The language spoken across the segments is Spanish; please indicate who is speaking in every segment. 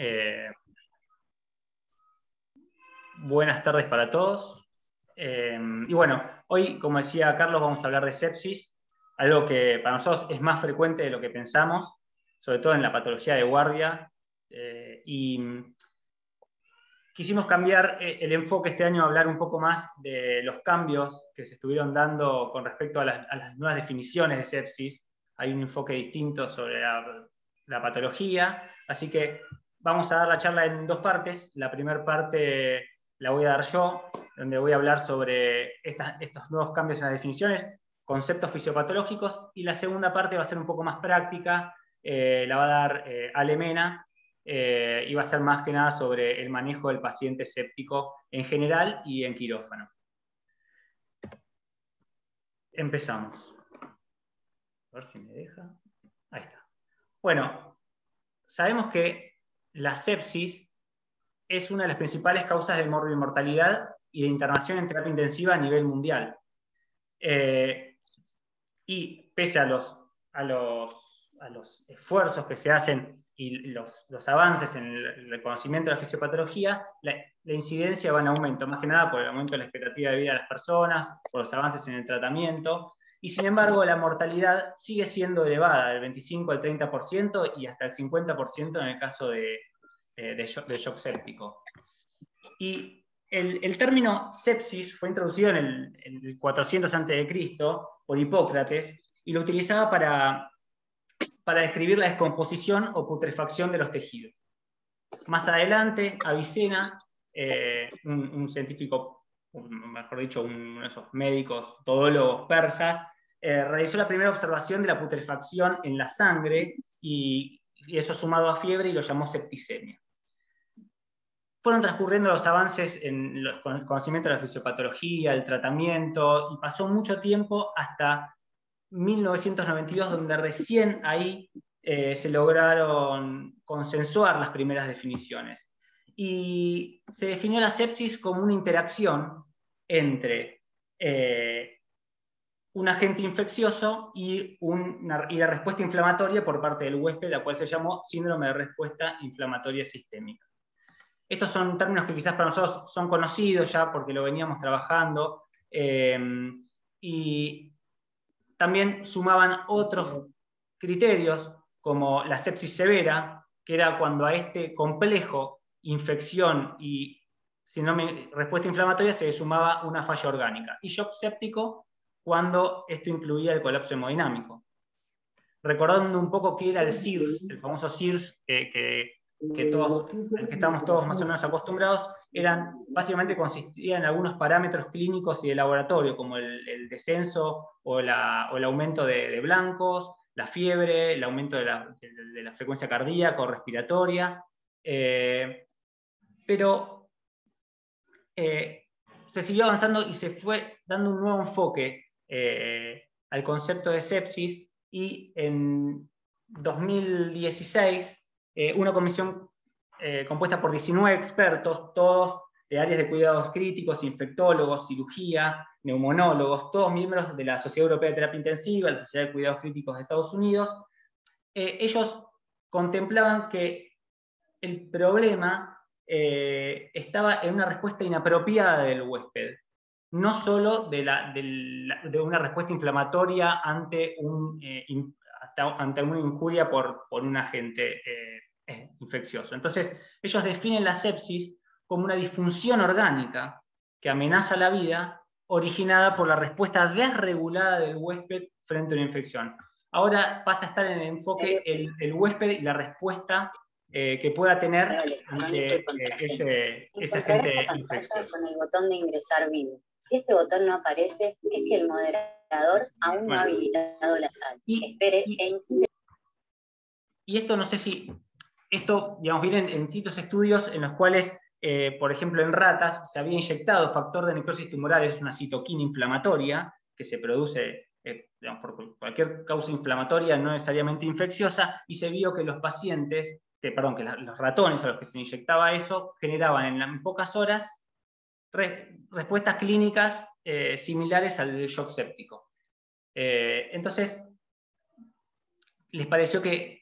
Speaker 1: Eh, buenas tardes para todos. Eh, y bueno, hoy, como decía Carlos, vamos a hablar de sepsis, algo que para nosotros es más frecuente de lo que pensamos, sobre todo en la patología de guardia. Eh, y quisimos cambiar el enfoque este año a hablar un poco más de los cambios que se estuvieron dando con respecto a las, nuevas definiciones de sepsis. Hay un enfoque distinto sobre la patología, así que vamos a dar la charla en dos partes. La primera parte la voy a dar yo, donde voy a hablar sobre estos nuevos cambios en las definiciones, conceptos fisiopatológicos, y la segunda parte va a ser un poco más práctica, eh, la va a dar eh, Alemena, eh, y va a ser más que nada sobre el manejo del paciente séptico en general y en quirófano. Empezamos. A ver si me deja. Ahí está. Bueno, sabemos que la sepsis es una de las principales causas de mortalidad y de internación en terapia intensiva a nivel mundial. Eh, y pese a los, a, los, a los, esfuerzos que se hacen y los, los avances en el reconocimiento de la fisiopatología, la, la, incidencia va en aumento, más que nada por el aumento de la expectativa de vida de las personas, por los avances en el tratamiento, y sin embargo la mortalidad sigue siendo elevada, del 25 al 30% y hasta el 50% en el caso de, eh, de, shock, séptico. Y el, término sepsis fue introducido en el, 400 a.C. por Hipócrates y lo utilizaba para, para describir la descomposición o putrefacción de los tejidos. Más adelante, Avicena, eh, un científico mejor dicho, uno de esos médicos todólogos persas, eh, realizó la primera observación de la putrefacción en la sangre y, eso sumado a fiebre y lo llamó septicemia. Fueron transcurriendo los avances en el conocimiento de la fisiopatología, el tratamiento, y pasó mucho tiempo hasta 1992, donde recién ahí eh, se lograron consensuar las primeras definiciones. Y se definió la sepsis como una interacción entre eh, un agente infeccioso y, la respuesta inflamatoria por parte del huésped, la cual se llamó síndrome de respuesta inflamatoria sistémica. Estos son términos que quizás para nosotros son conocidos ya porque lo veníamos trabajando eh, y también sumaban otros criterios como la sepsis severa, que era cuando a este complejo infección y síndrome respuesta inflamatoria se sumaba una falla orgánica. Y shock séptico cuando esto incluía el colapso hemodinámico. Recordando un poco qué era el SIRS, el famoso SIRS que, todos, al que estamos todos más o menos acostumbrados, eran, básicamente consistía en algunos parámetros clínicos y de laboratorio, como el, descenso o, el aumento de, blancos, la fiebre, el aumento de la, frecuencia cardíaca o respiratoria. Eh, pero eh, se siguió avanzando y se fue dando un nuevo enfoque eh, al concepto de sepsis y en 2016 eh, una comisión compuesta por 19 expertos, todos de áreas de cuidados críticos, infectólogos, cirugía, neumonólogos, todos miembros de la Sociedad Europea de Terapia Intensiva, la Sociedad de Cuidados Críticos de Estados Unidos, ellos contemplaban que el problema eh, estaba en una respuesta inapropiada del huésped, no solo de, una respuesta inflamatoria ante, eh, ante una injuria por, un agente eh, infeccioso. Entonces, ellos definen la sepsis como una disfunción orgánica que amenaza la vida originada por la respuesta desregulada del huésped frente a una infección. Ahora pasa a estar en el enfoque el, el huésped y la respuesta eh, que pueda tener ante eh, ese, ese agente infeccioso.
Speaker 2: Con el botón de ingresar vivo. Si este botón no aparece, es que el moderador aún no ha habilitado la sala. Y, Espere y, e
Speaker 1: y esto no sé si, esto, digamos, viene en, distintos estudios en los cuales, eh, por ejemplo, en ratas se había inyectado factor de necrosis tumoral, es una citoquina inflamatoria que se produce por cualquier causa inflamatoria no necesariamente infecciosa, y se vio que los pacientes que, perdón, que los ratones a los que se inyectaba eso generaban en, pocas horas respuestas clínicas eh, similares al shock séptico. Eh, entonces, les pareció que,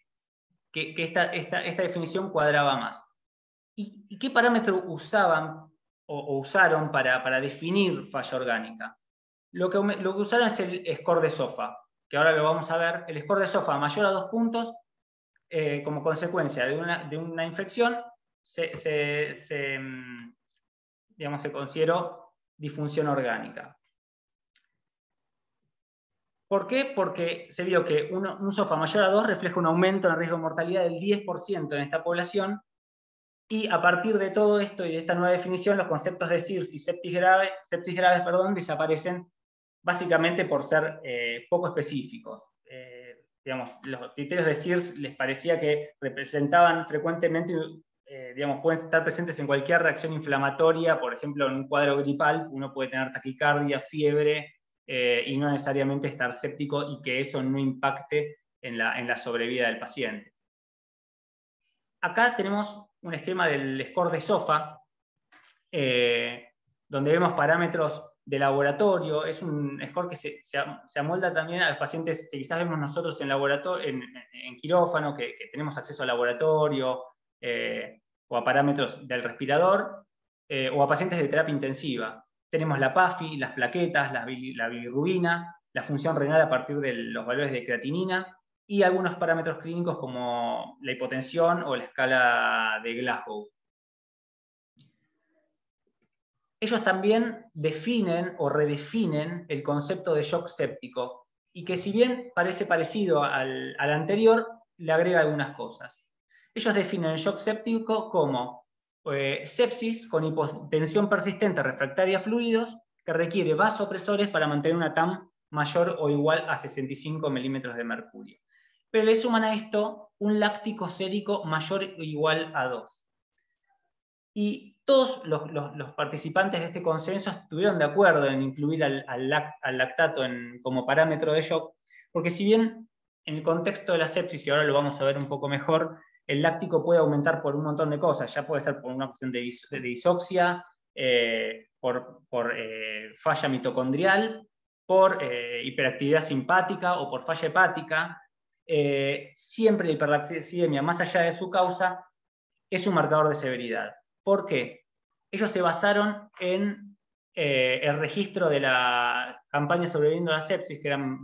Speaker 1: esta, esta, definición cuadraba más. ¿Y, qué parámetro usaban o, usaron para, definir falla orgánica? Lo que, lo que usaron es el score de SOFA, que ahora lo vamos a ver. El score de SOFA mayor a dos puntos, eh, como consecuencia de una, infección, se, mm, digamos, se consideró disfunción orgánica. ¿Por qué? Porque se vio que un SOFA mayor a 2 refleja un aumento en el riesgo de mortalidad del 10% en esta población y a partir de todo esto y de esta nueva definición, los conceptos de SIRS y sepsis grave, sepsis graves perdón, desaparecen básicamente por ser eh, poco específicos. Eh, digamos, los criterios de SIRS les parecía que representaban frecuentemente, eh, digamos, pueden estar presentes en cualquier reacción inflamatoria, por ejemplo, en un cuadro gripal, uno puede tener taquicardia, fiebre, y no necesariamente estar séptico y que eso no impacte en la, en la sobrevida del paciente. Acá tenemos un esquema del score de SOFA, eh, donde vemos parámetros de laboratorio. Es un score que se, amolda también a los pacientes que quizás vemos nosotros en, laboratorio, en, quirófano, que, tenemos acceso al laboratorio, eh, o a parámetros del respirador, eh, o a pacientes de terapia intensiva. Tenemos la PAFI, las plaquetas, la, la bilirrubina, la función renal a partir de los valores de creatinina, y algunos parámetros clínicos como la hipotensión o la escala de Glasgow. Ellos también definen o redefinen el concepto de shock séptico y que si bien parece parecido al, anterior, le agrega algunas cosas. Ellos definen el shock séptico como eh, sepsis con hipotensión persistente refractaria fluidos que requiere vasopresores para mantener una TAM mayor o igual a 65 milímetros de mercurio pero le suman a esto un láctico sérico mayor o igual a 2. Y todos los, participantes de este consenso estuvieron de acuerdo en incluir al, lactato como parámetro de shock, porque si bien en el contexto de la sepsis, y ahora lo vamos a ver un poco mejor, el láctico puede aumentar por un montón de cosas, ya puede ser por una cuestión de, disoxia, eh, por, eh, falla mitocondrial, por eh, hiperactividad simpática o por falla hepática, siempre la hiperlaxidemia, más allá de su causa, es un marcador de severidad. ¿Por qué? Ellos se basaron en el registro de la campaña sobreviviendo a la sepsis, que eran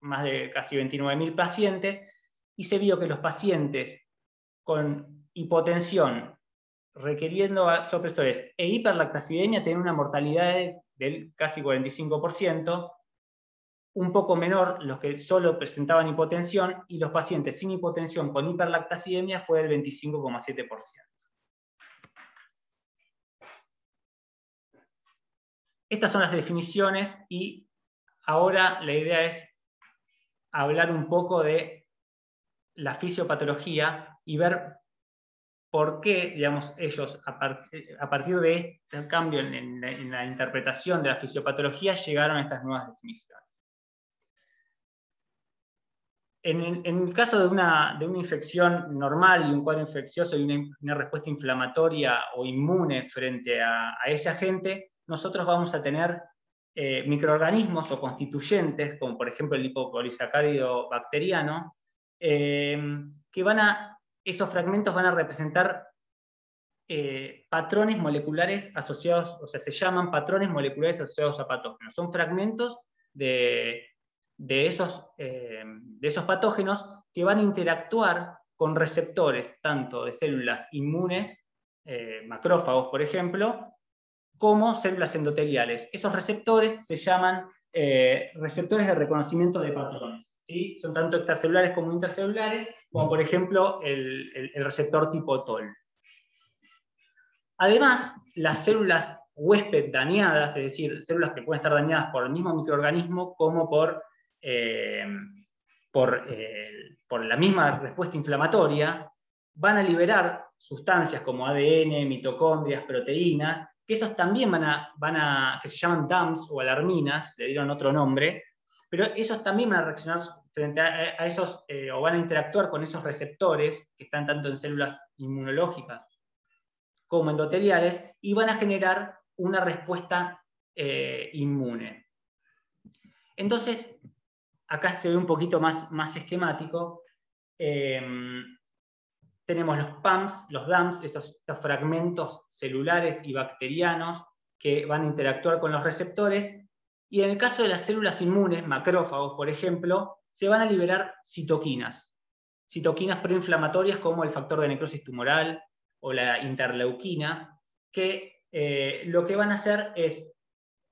Speaker 1: más de casi 29.000 pacientes, y se vio que los pacientes con hipotensión requiriendo sopresores e hiperlactacidemia tienen una mortalidad del casi 45%, un poco menor los que solo presentaban hipotensión y los pacientes sin hipotensión con hiperlactacidemia fue del 25,7%. Estas son las definiciones y ahora la idea es hablar un poco de la fisiopatología y ver por qué, digamos, ellos, a, partir de este cambio en, la interpretación de la fisiopatología, llegaron a estas nuevas definiciones. En, el caso de una, infección normal y un cuadro infeccioso y una, respuesta inflamatoria o inmune frente a, ese agente, nosotros vamos a tener eh, microorganismos o constituyentes, como por ejemplo el lipopolisacárido bacteriano, eh, que van a, esos fragmentos van a representar eh, patrones moleculares asociados, o sea, se llaman patrones moleculares asociados a patógenos. Son fragmentos de, de esos, eh, de esos patógenos que van a interactuar con receptores tanto de células inmunes, eh, macrófagos por ejemplo, como células endoteliales. Esos receptores se llaman receptores de reconocimiento de patrones. Son tanto extracelulares como intercelulares, como por ejemplo el, receptor tipo TOL. Además, las células huésped dañadas, es decir, células que pueden estar dañadas por el mismo microorganismo como por eh, eh, por, la misma respuesta inflamatoria, van a liberar sustancias como ADN, mitocondrias, proteínas, que esos también van a, van a que se llaman DAMs o alarminas, le dieron otro nombre, pero esos también van a reaccionar frente a, esos, eh, o van a interactuar con esos receptores que están tanto en células inmunológicas como endoteliales, y van a generar una respuesta inmune. Entonces, acá se ve un poquito más, más esquemático, eh, tenemos los PAMS, los DAMs, estos, estos fragmentos celulares y bacterianos que van a interactuar con los receptores. Y en el caso de las células inmunes, macrófagos, por ejemplo, se van a liberar citoquinas. Citoquinas proinflamatorias como el factor de necrosis tumoral o la interleuquina, que eh, lo que van a hacer es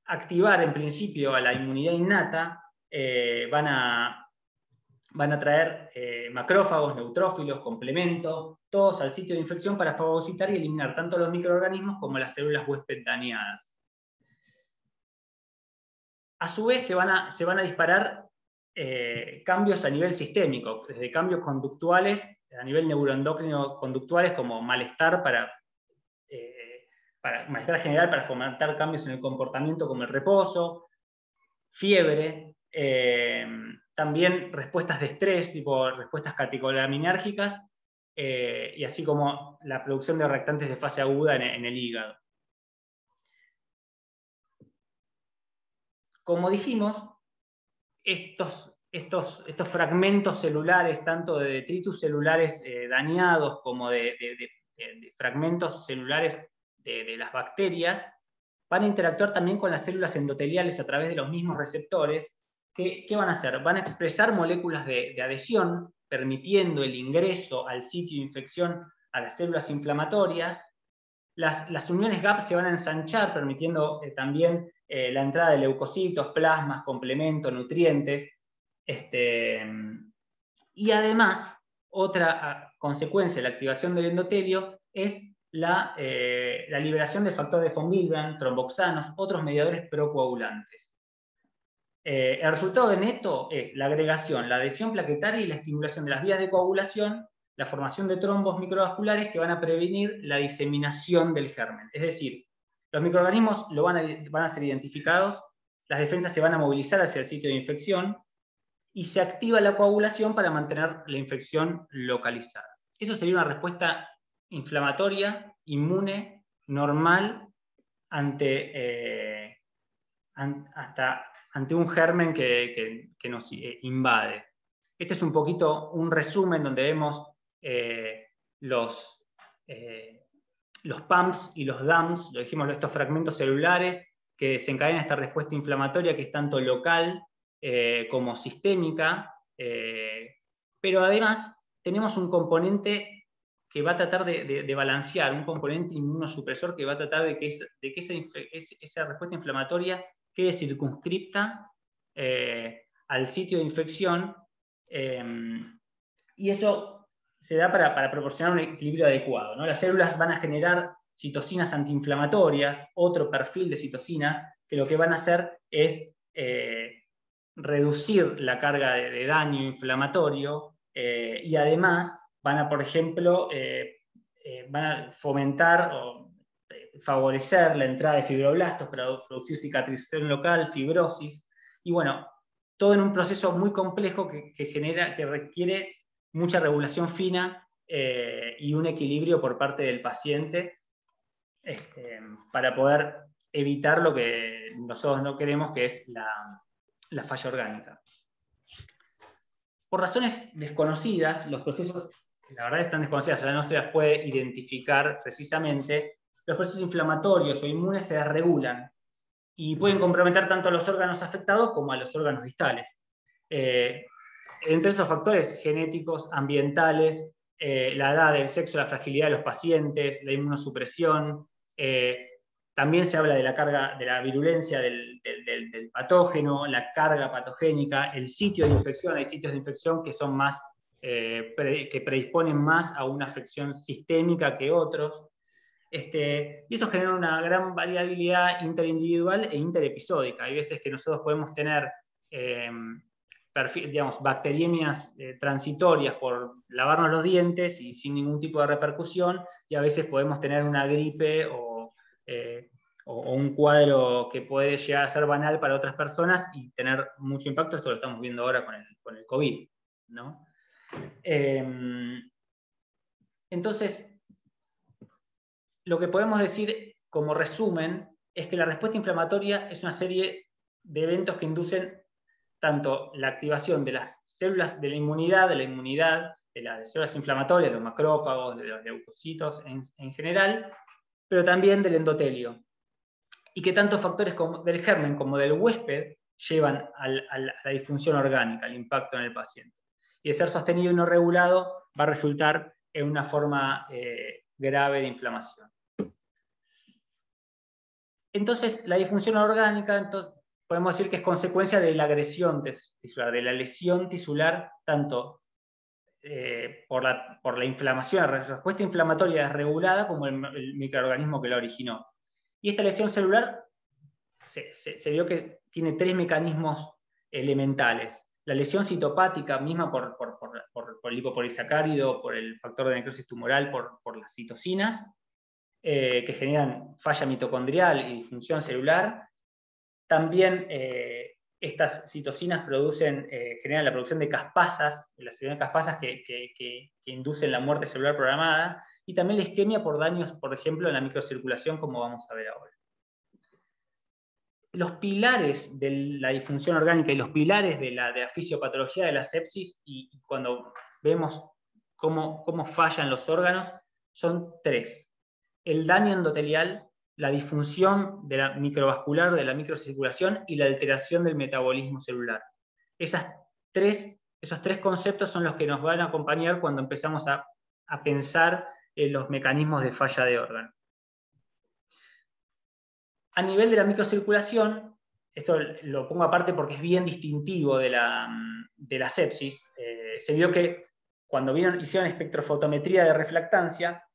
Speaker 1: activar en principio a la inmunidad innata, eh, van, a, van a traer eh, macrófagos, neutrófilos, complementos, todos al sitio de infección para fagocitar y eliminar tanto los microorganismos como las células huésped dañadas. A su vez se van a, se van a disparar cambios a nivel sistémico, desde cambios conductuales a nivel neuroendocrino conductuales como malestar para para general para fomentar cambios en el comportamiento como el reposo, fiebre, eh, también respuestas de estrés, tipo respuestas catecolaminérgicas, eh, y así como la producción de reactantes de fase aguda en, el hígado. Como dijimos, estos, estos, estos fragmentos celulares, tanto de detritus celulares eh, dañados como de, fragmentos celulares de, las bacterias van a interactuar también con las células endoteliales a través de los mismos receptores. ¿Qué, van a hacer? Van a expresar moléculas de, adhesión, permitiendo el ingreso al sitio de infección a las células inflamatorias. Las, uniones GAP se van a ensanchar, permitiendo eh, también eh, la entrada de leucocitos, plasmas, complementos, nutrientes. Este, y además, otra ah, consecuencia de la activación del endotelio es eh, la, liberación de factor de von tromboxanos, otros mediadores procoagulantes. Eh, el resultado de neto es la agregación, la adhesión plaquetaria y la estimulación de las vías de coagulación, la formación de trombos microvasculares que van a prevenir la diseminación del germen. Es decir, los microorganismos lo van, a, van a ser identificados, las defensas se van a movilizar hacia el sitio de infección y se activa la coagulación para mantener la infección localizada. Eso sería una respuesta inflamatoria, inmune, normal, ante, eh, ante un germen que, nos eh, invade. Este es un poquito un resumen donde vemos eh, los, los PAMS y los DAMs, lo dijimos, estos fragmentos celulares que desencadenan esta respuesta inflamatoria que es tanto local como sistémica, pero además tenemos un componente que va a tratar de, balancear un componente inmunosupresor que va a tratar de que, de que esa, respuesta inflamatoria quede circunscripta eh, al sitio de infección em, y eso se da para, proporcionar un equilibrio adecuado. ¿no? Las células van a generar citocinas antiinflamatorias, otro perfil de citocinas, que lo que van a hacer es eh, reducir la carga de, daño inflamatorio eh, y además van a, por ejemplo, eh, van a fomentar o favorecer la entrada de fibroblastos para producir cicatrización local, fibrosis, y bueno, todo en un proceso muy complejo que, genera, que requiere mucha regulación fina y un equilibrio por parte del paciente este, para poder evitar lo que nosotros no queremos, que es la, la falla orgánica. Por razones desconocidas, los procesos la verdad están desconocidas, no se las puede identificar precisamente, los procesos inflamatorios o inmunes se desregulan y pueden comprometer tanto a los órganos afectados como a los órganos distales. Eh, entre esos factores genéticos, ambientales, eh, la edad, el sexo, la fragilidad de los pacientes, la inmunosupresión, eh, también se habla de la carga, de la virulencia del, patógeno, la carga patogénica, el sitio de infección, hay sitios de infección que son más eh, que predisponen más a una afección sistémica que otros. Este, y eso genera una gran variabilidad interindividual e interepisódica. Hay veces que nosotros podemos tener digamos, bacteriemias eh, transitorias por lavarnos los dientes y sin ningún tipo de repercusión, y a veces podemos tener una gripe o, o, un cuadro que puede llegar a ser banal para otras personas y tener mucho impacto. Esto lo estamos viendo ahora con el, con el COVID. ¿no? Em, entonces, lo que podemos decir como resumen es que la respuesta inflamatoria es una serie de eventos que inducen tanto la activación de las células de la inmunidad, de la inmunidad de las células inflamatorias, de los macrófagos, de los leucocitos en, general, pero también del endotelio. Y que tanto factores como del germen como del huésped llevan a la disfunción orgánica, al impacto en el paciente. Y de ser sostenido y no regulado va a resultar en una forma eh, grave de inflamación. Entonces, la disfunción orgánica podemos decir que es consecuencia de la agresión tisular, de la lesión tisular, tanto eh, por, la, por, la, inflamación, la respuesta inflamatoria desregulada, como el, microorganismo que la originó. Y esta lesión celular se, vio que tiene tres mecanismos elementales. La lesión citopática misma por, por, por, el lipopolisacárido, por el factor de necrosis tumoral, por, las citocinas, eh, que generan falla mitocondrial y disfunción celular. También eh, estas citocinas producen, eh, generan la producción de caspasas, las caspasas que, inducen la muerte celular programada, y también la isquemia por daños, por ejemplo, en la microcirculación, como vamos a ver ahora. Los pilares de la disfunción orgánica y los pilares de la, de la fisiopatología de la sepsis, y, cuando vemos cómo, cómo fallan los órganos, son tres. El daño endotelial, la disfunción de la microvascular, de la microcirculación y la alteración del metabolismo celular. Tres, esos tres conceptos son los que nos van a acompañar cuando empezamos a, pensar en los mecanismos de falla de órgano. A nivel de la microcirculación, esto lo pongo aparte porque es bien distintivo de la, de la sepsis, eh, se vio que cuando vieron, hicieron espectrofotometría de reflactancia,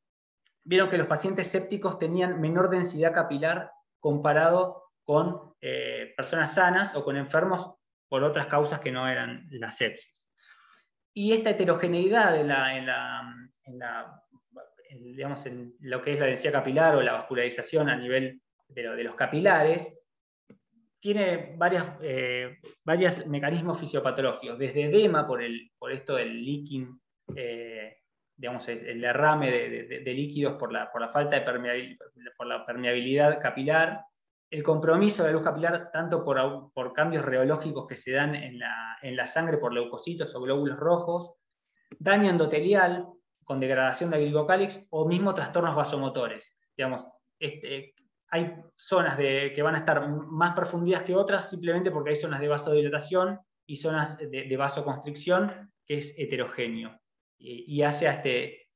Speaker 1: vieron que los pacientes sépticos tenían menor densidad capilar comparado con eh, personas sanas o con enfermos por otras causas que no eran la sepsis. Y esta heterogeneidad en, digamos, en lo que es la densidad capilar o la vascularización a nivel de, los capilares, tiene varios eh, mecanismos fisiopatológicos, desde edema por, el, por esto del leaking eh, digamos, el derrame de, líquidos por la, por la, falta de permeabilidad, por la permeabilidad capilar, el compromiso de la luz capilar tanto por, por cambios reológicos que se dan en la, en la, sangre por leucocitos o glóbulos rojos, daño endotelial con degradación de glicocálix o mismo trastornos vasomotores. Digamos, este, hay zonas de, que van a estar más profundidas que otras simplemente porque hay zonas de vasodilatación y zonas de, de vasoconstricción que es heterogéneo y, hace a, este,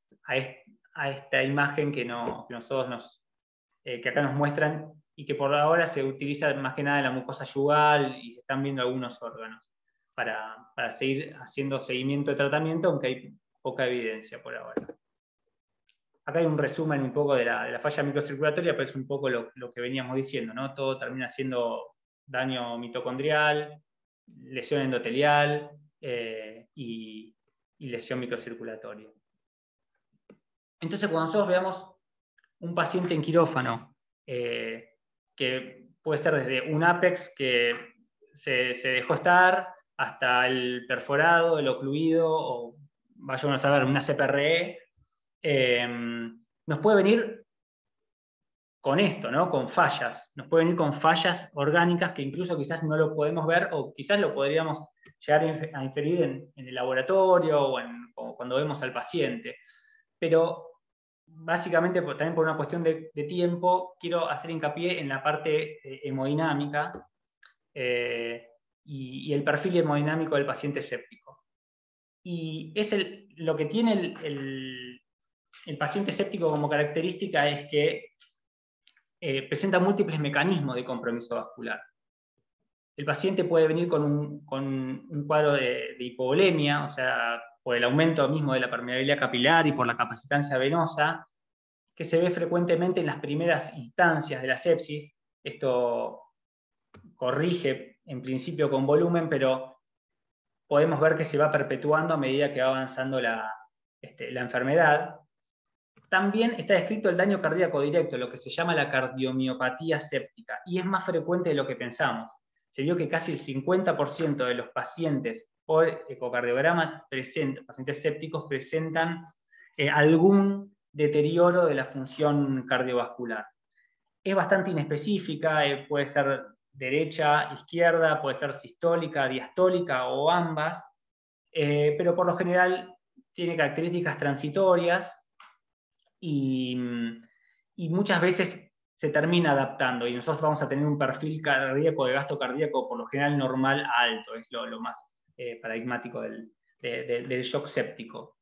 Speaker 1: a, esta imagen que, nos, eh, que acá nos muestran y que por ahora se utiliza más que nada en la mucosa yugal y se están viendo algunos órganos para, para seguir haciendo seguimiento de tratamiento, aunque hay poca evidencia por ahora. Acá hay un resumen un poco de la, de la falla microcirculatoria, pero es un poco lo, lo, que veníamos diciendo, ¿no? Todo termina siendo daño mitocondrial, lesión endotelial eh, y, y lesión microcirculatoria. Entonces, cuando nosotros veamos un paciente en quirófano, eh, que puede ser desde un apex que se, dejó estar, hasta el perforado, el ocluido, o vayamos a ver, una CPRE, eh, nos puede venir con esto, ¿no? con fallas. Nos puede venir con fallas orgánicas que incluso quizás no lo podemos ver o quizás lo podríamos llegar a inferir en, el laboratorio o, cuando vemos al paciente. Pero básicamente también por una cuestión de, tiempo, quiero hacer hincapié en la parte eh, hemodinámica eh, y, el perfil hemodinámico del paciente séptico. Y es lo que tiene el, el paciente séptico como característica es que eh, presenta múltiples mecanismos de compromiso vascular. El paciente puede venir con un, cuadro de, hipovolemia, o sea, por el aumento mismo de la permeabilidad capilar y por la capacitancia venosa, que se ve frecuentemente en las primeras instancias de la sepsis. Esto corrige en principio con volumen, pero podemos ver que se va perpetuando a medida que va avanzando la, este, la enfermedad. También está descrito el daño cardíaco directo, lo que se llama la cardiomiopatía séptica, y es más frecuente de lo que pensamos. Se vio que casi el 50% de los pacientes por ecocardiograma, pacientes sépticos, presentan eh, algún deterioro de la función cardiovascular. Es bastante inespecífica, eh, puede ser derecha, izquierda, puede ser sistólica, diastólica o ambas, eh, pero por lo general tiene características transitorias y, muchas veces se termina adaptando y nosotros vamos a tener un perfil cardíaco de gasto cardíaco por lo general normal a alto, es lo, más eh, paradigmático del, shock séptico.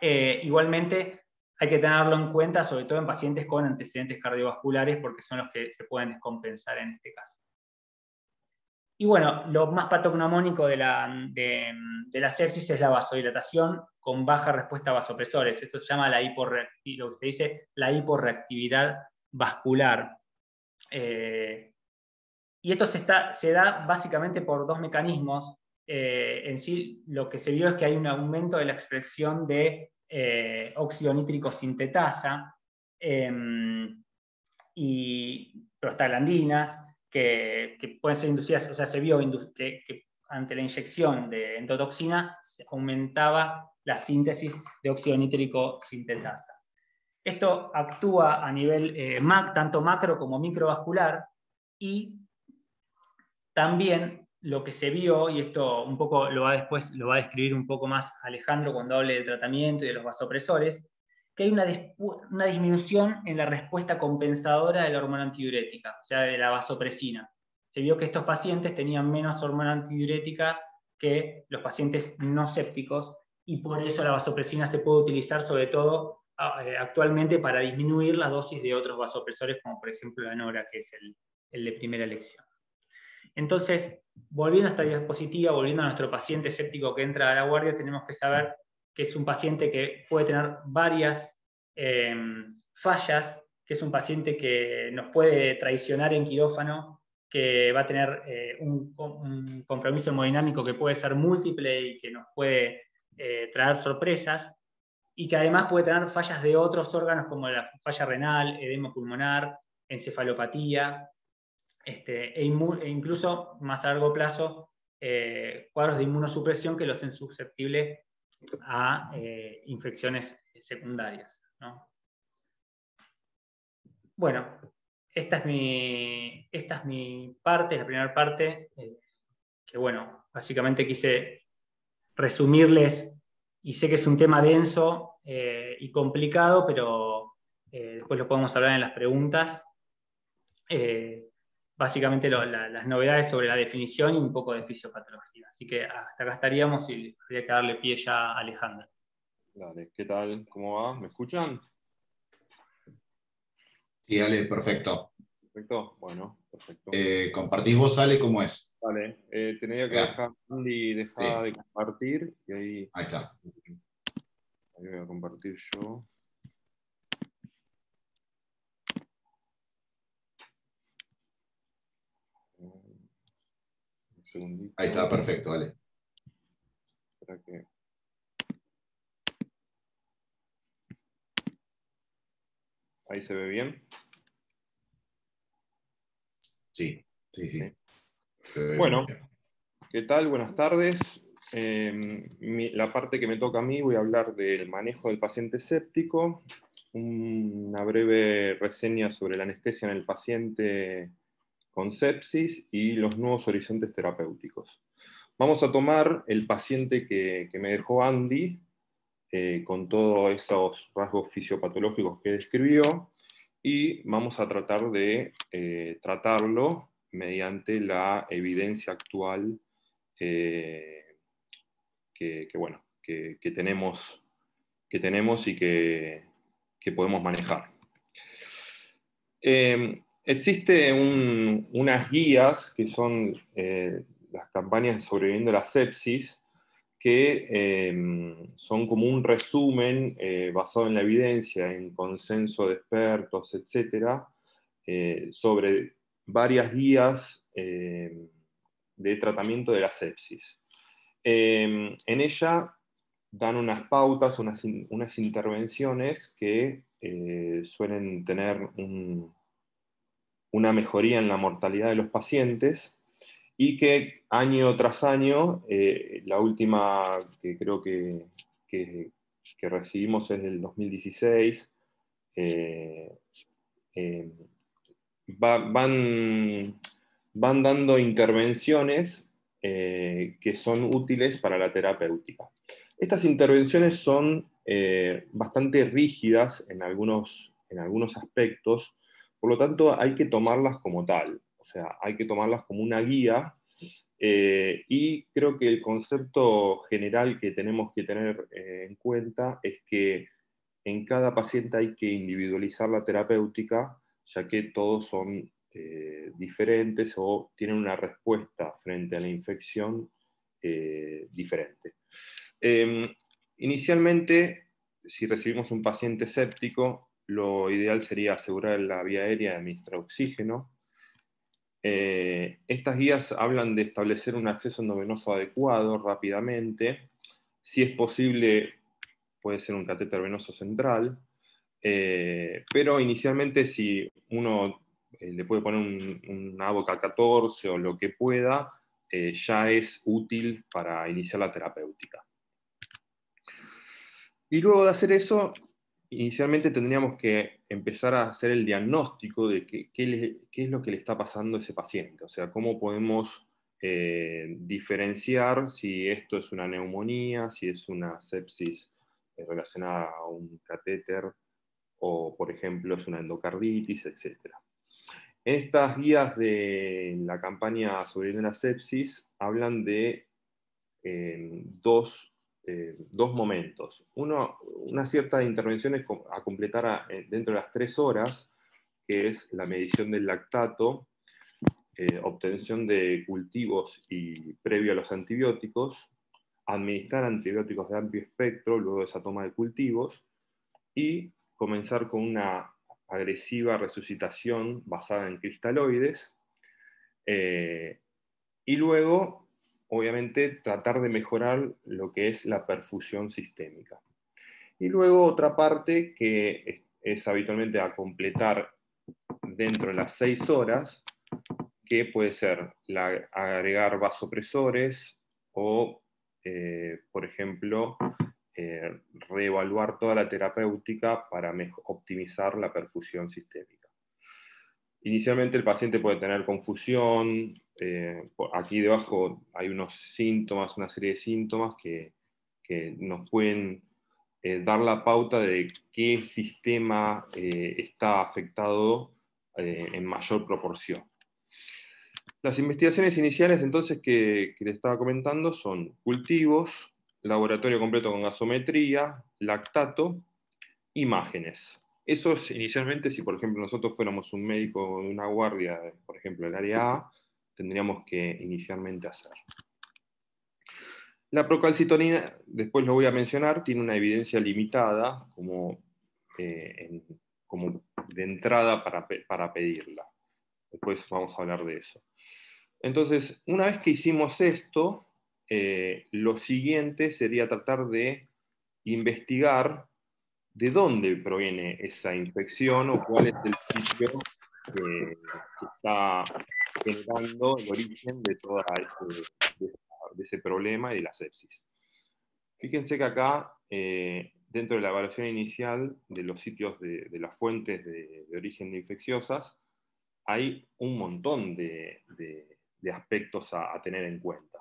Speaker 1: Eh, igualmente, hay que tenerlo en cuenta, sobre todo en pacientes con antecedentes cardiovasculares, porque son los que se pueden descompensar en este caso. Y bueno, lo más patognomónico de la, de, sepsis es la vasodilatación con baja respuesta a vasopresores. Esto se llama la lo que se dice la hiporreactividad vascular. Eh, y esto se, da básicamente por dos mecanismos. Eh, en sí, lo que se vio es que hay un aumento de la expresión de eh, óxido nítrico sintetasa em, y prostaglandinas, que, pueden ser inducidas, o sea, se vio que, ante la inyección de endotoxina aumentaba la síntesis de óxido nítrico sintetasa. Esto actúa a nivel eh, tanto macro como microvascular y también lo que se vio, y esto un poco lo va después, lo va a describir un poco más Alejandro cuando hable del tratamiento y de los vasopresores, que hay una, una, disminución en la respuesta compensadora de la hormona antidiurética, o sea, de la vasopresina. Se vio que estos pacientes tenían menos hormona antidiurética que los pacientes no sépticos y por eso la vasopresina se puede utilizar sobre todo actualmente para disminuir la dosis de otros vasopresores, como por ejemplo la Nora, que es el, de primera elección. Entonces, volviendo a esta diapositiva, volviendo a nuestro paciente séptico que entra a la guardia, tenemos que saber que es un paciente que puede tener varias em, fallas, que es un paciente que nos puede traicionar en quirófano, que va a tener eh, un, compromiso hemodinámico que puede ser múltiple y que nos puede eh, traer sorpresas, y que además puede tener fallas de otros órganos como la falla renal, edema pulmonar, encefalopatía, este, e, e, incluso más a largo plazo eh, cuadros de inmunosupresión que los hacen susceptibles a eh, infecciones secundarias. Bueno, esta es, mi, esta es mi parte, la primera parte, eh, que bueno, básicamente quise resumirles, y sé que es un tema denso eh, y complicado, pero después lo podemos hablar en las preguntas. básicamente las novedades sobre la definición y un poco de fisiopatología. Así que hasta acá estaríamos y habría que darle pie ya a Alejandra.
Speaker 3: Dale, ¿qué tal? ¿Cómo va? ¿Me escuchan?
Speaker 4: Sí, Ale, perfecto.
Speaker 3: Perfecto, bueno, perfecto.
Speaker 4: Eh, ¿Compartís vos, Ale, cómo es?
Speaker 3: Vale, eh, tenía que dejar Andy dejar de compartir y ahí.
Speaker 4: Ahí está.
Speaker 3: Ahí voy a compartir yo.
Speaker 4: Ahí está, perfecto, vale.
Speaker 3: Ahí se ve bien.
Speaker 4: Sí, sí, sí.
Speaker 3: bueno, ¿qué tal? Buenas tardes. Em, la parte que me toca a mí voy a hablar del manejo del paciente séptico, una breve reseña sobre la anestesia en el paciente con sepsis y los nuevos horizontes terapéuticos. Vamos a tomar el paciente que, me dejó Andy, eh, con todos esos rasgos fisiopatológicos que describió, y vamos a tratar de eh, tratarlo mediante la evidencia actual eh, que, bueno, que, tenemos, que tenemos y que, podemos manejar. Existen unas guías que son eh, las campañas sobreviviendo a la sepsis, que em, son como un resumen eh, basado en la evidencia, en consenso de expertos, etcétera, eh, sobre varias guías em, de tratamiento de la sepsis. Em, en ella dan unas pautas, unas, intervenciones que suelen tener un, una mejoría en la mortalidad de los pacientes y que año tras año, eh, la última que creo que, recibimos es del 2016, eh, eh, van, dando intervenciones que son útiles para la terapéutica. Estas intervenciones son bastante rígidas en algunos, aspectos, por lo tanto hay que tomarlas como tal, sea, hay que tomarlas como una guía eh, y creo que el concepto general que tenemos que tener eh, en cuenta es que en cada paciente hay que individualizar la terapéutica, ya que todos son diferentes o tienen una respuesta frente a la infección diferente. Em, inicialmente, si recibimos un paciente séptico, lo ideal sería asegurar la vía aérea de administrar oxígeno. Eh, estas guías hablan de establecer un acceso endovenoso adecuado rápidamente. Si es posible, puede ser un catéter venoso central. Eh, pero inicialmente, si uno eh, le puede poner un, un ABOCA 14 o lo que pueda, ya es útil para iniciar la terapéutica. Y luego de hacer eso, inicialmente tendríamos que empezar a hacer el diagnóstico de qué, es lo que le está pasando a ese paciente, o sea, cómo podemos eh, diferenciar si esto es una neumonía, si es una sepsis eh, relacionada a un catéter o, por ejemplo, es una endocarditis, etc. Estas guías de la campaña sobre la sepsis hablan de eh, dos eh, dos momentos. Uno, una cierta intervención es a completar eh, dentro de las tres horas, que es la medición del lactato, eh, obtención de cultivos y previo a los antibióticos, administrar antibióticos de amplio espectro luego de esa toma de cultivos y comenzar con una agresiva resucitación basada en cristaloides y luego obviamente tratar de mejorar lo que es la perfusión sistémica. Y luego otra parte que es, habitualmente a completar dentro de las seis horas, que puede ser agregar vasopresores o, eh, por ejemplo, eh, reevaluar toda la terapéutica para optimizar la perfusión sistémica. Inicialmente el paciente puede tener confusión, eh, aquí debajo hay unos síntomas, una serie de síntomas que, nos pueden eh, dar la pauta de qué sistema eh, está afectado en mayor proporción. Las investigaciones iniciales entonces que, que les estaba comentando son cultivos, laboratorio completo con gasometría, lactato, imágenes. Eso es inicialmente si, por ejemplo, nosotros fuéramos un médico de una guardia, por ejemplo, el área A, tendríamos que inicialmente hacer. La procalcitonina, después lo voy a mencionar, tiene una evidencia limitada como, eh, de entrada para, para, pedirla. Después vamos a hablar de eso. Entonces, una vez que hicimos esto, eh, lo siguiente sería tratar de investigar de dónde proviene esa infección o cuál es el sitio que está generando el origen de todo ese, problema y de la sepsis. Fíjense que acá, eh, dentro de la evaluación inicial de los sitios de, las fuentes de, origen de infecciosas, hay un montón de, aspectos a, tener en cuenta.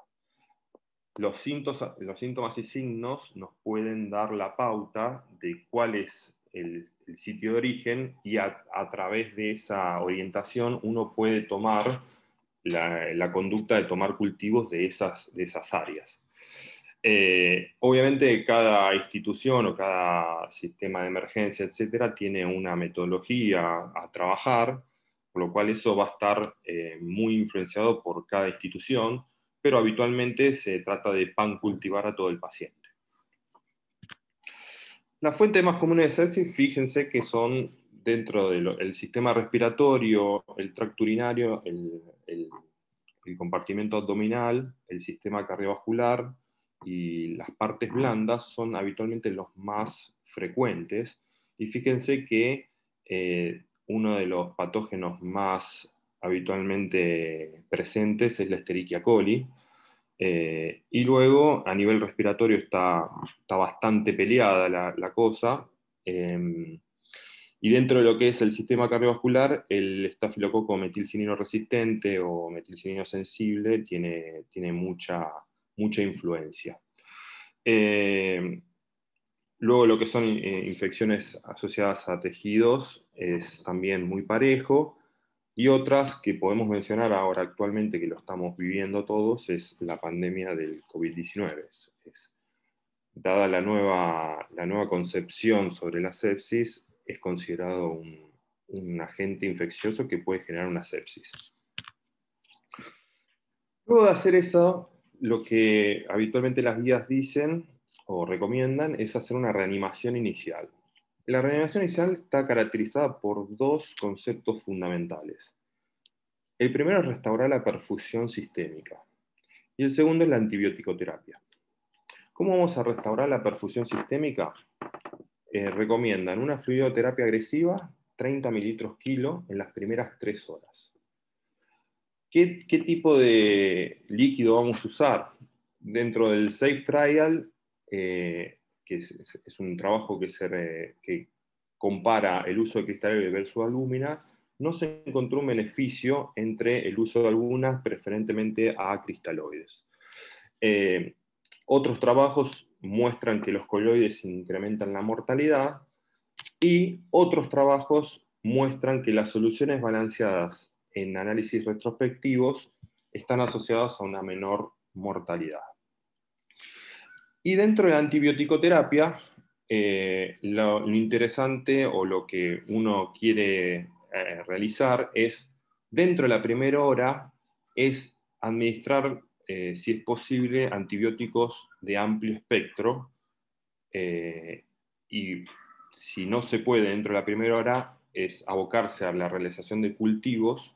Speaker 3: Los síntomas, los síntomas y signos nos pueden dar la pauta de cuál es el, sitio de origen y a, través de esa orientación uno puede tomar la, conducta de tomar cultivos de esas, de esas áreas. Eh, obviamente cada institución o cada sistema de emergencia, etcétera, tiene una metodología a trabajar, por lo cual eso va a estar eh, muy influenciado por cada institución, pero habitualmente se trata de pan cultivar a todo el paciente. Las fuentes más comunes de sepsis, fíjense que son dentro del sistema respiratorio, el tracto urinario, el, compartimento abdominal, el sistema cardiovascular y las partes blandas son habitualmente los más frecuentes. Y fíjense que eh, uno de los patógenos más habitualmente presentes es la Escherichia coli, eh, y luego a nivel respiratorio está, está bastante peleada la, cosa. Em, y dentro de lo que es el sistema cardiovascular, el estafilococo metilcinino resistente o metilcinino sensible tiene, tiene mucha, mucha influencia. Eh, luego lo que son eh, infecciones asociadas a tejidos es también muy parejo. Y otras que podemos mencionar ahora actualmente, que lo estamos viviendo todos, es la pandemia del COVID-19. dada la nueva, la nueva concepción sobre la sepsis, es considerado un, un agente infeccioso que puede generar una sepsis. Luego de hacer eso, lo que habitualmente las guías dicen o recomiendan es hacer una reanimación inicial. La reanimación inicial está caracterizada por dos conceptos fundamentales. El primero es restaurar la perfusión sistémica y el segundo es la antibiótico-terapia. ¿Cómo vamos a restaurar la perfusión sistémica? Eh, recomiendan una fluidoterapia agresiva, 30 mililitros kilo, en las primeras tres horas. ¿Qué, tipo de líquido vamos a usar? Dentro del Safe Trial, eh, que es, un trabajo que, compara el uso de cristal versus alúmina, no se encontró un beneficio entre el uso de algunas preferentemente a cristaloides. Eh, otros trabajos muestran que los coloides incrementan la mortalidad y otros trabajos muestran que las soluciones balanceadas en análisis retrospectivos están asociadas a una menor mortalidad. Y dentro de la antibioticoterapia, eh, lo, interesante o lo que uno quiere eh, realizar es, dentro de la primera hora, es administrar, eh, si es posible, antibióticos de amplio espectro. y si no se puede dentro de la primera hora, es abocarse a la realización de cultivos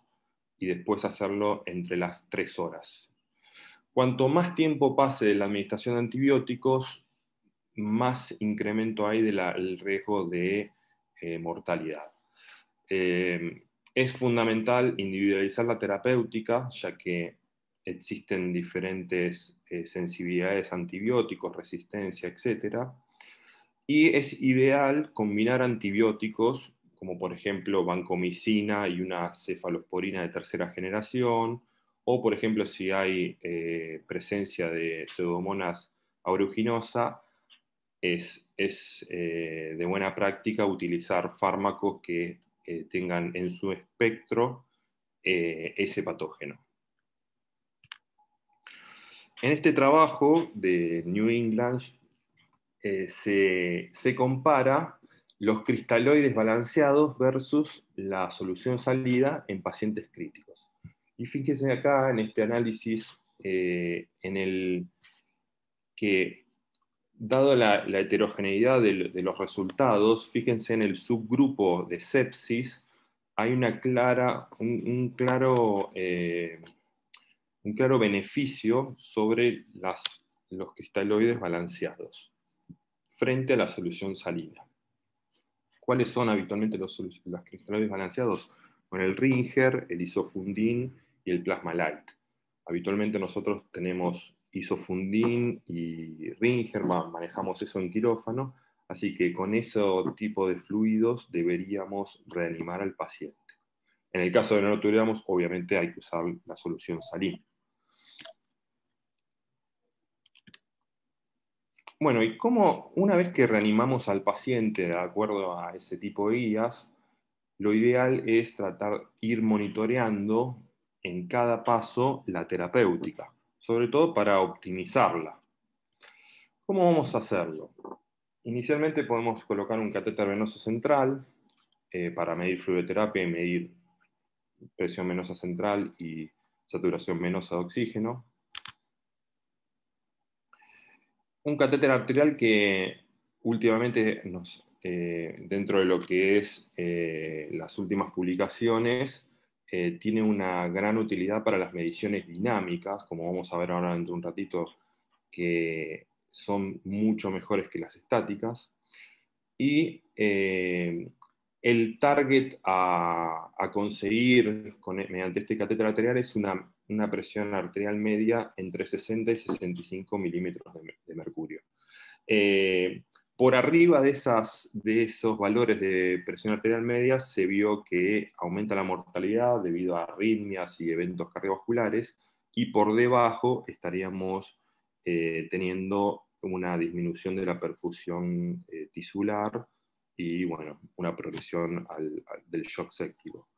Speaker 3: y después hacerlo entre las tres horas. Cuanto más tiempo pase de la administración de antibióticos, más incremento hay del riesgo de eh, mortalidad. Eh, es fundamental individualizar la terapéutica, ya que existen diferentes eh, sensibilidades antibióticos, resistencia, etc. Y es ideal combinar antibióticos como por ejemplo vancomicina y una cefalosporina de tercera generación, o por ejemplo si hay eh, presencia de pseudomonas aeruginosa, es, eh, de buena práctica utilizar fármacos que tengan en su espectro eh, ese patógeno. En este trabajo de New England se, se compara los cristaloides balanceados versus la solución salida en pacientes críticos. Y fíjense acá en este análisis eh, en el que, dado la, heterogeneidad de, los resultados, fíjense en el subgrupo de sepsis, hay una clara, un, claro, eh, un claro beneficio sobre los cristaloides balanceados frente a la solución salida. ¿Cuáles son habitualmente los, los cristaloides balanceados? Con el Ringer, el isofundin y el plasma light. Habitualmente nosotros tenemos isofundin y Ringer, manejamos eso en quirófano, así que con ese tipo de fluidos deberíamos reanimar al paciente. En el caso de no lo obviamente hay que usar la solución salina. Bueno, y cómo una vez que reanimamos al paciente de acuerdo a ese tipo de guías, lo ideal es tratar ir monitoreando en cada paso la terapéutica, sobre todo para optimizarla. ¿Cómo vamos a hacerlo? Inicialmente podemos colocar un catéter venoso central eh, para medir fluidoterapia y medir presión venosa central y saturación venosa de oxígeno. un catéter arterial que últimamente eh, dentro de lo que es eh, las últimas publicaciones, eh, tiene una gran utilidad para las mediciones dinámicas, como vamos a ver ahora dentro de un ratito, que son mucho mejores que las estáticas. Y el target a, conseguir mediante este catéter arterial es una una presión arterial media entre 60 y 65 milímetros de, mercurio. Eh, por arriba de, esos valores de presión arterial media se vio que aumenta la mortalidad debido a arritmias y eventos cardiovasculares, y por debajo estaríamos eh, teniendo una disminución de la perfusión eh, tisular y bueno, una progresión del shock séptico.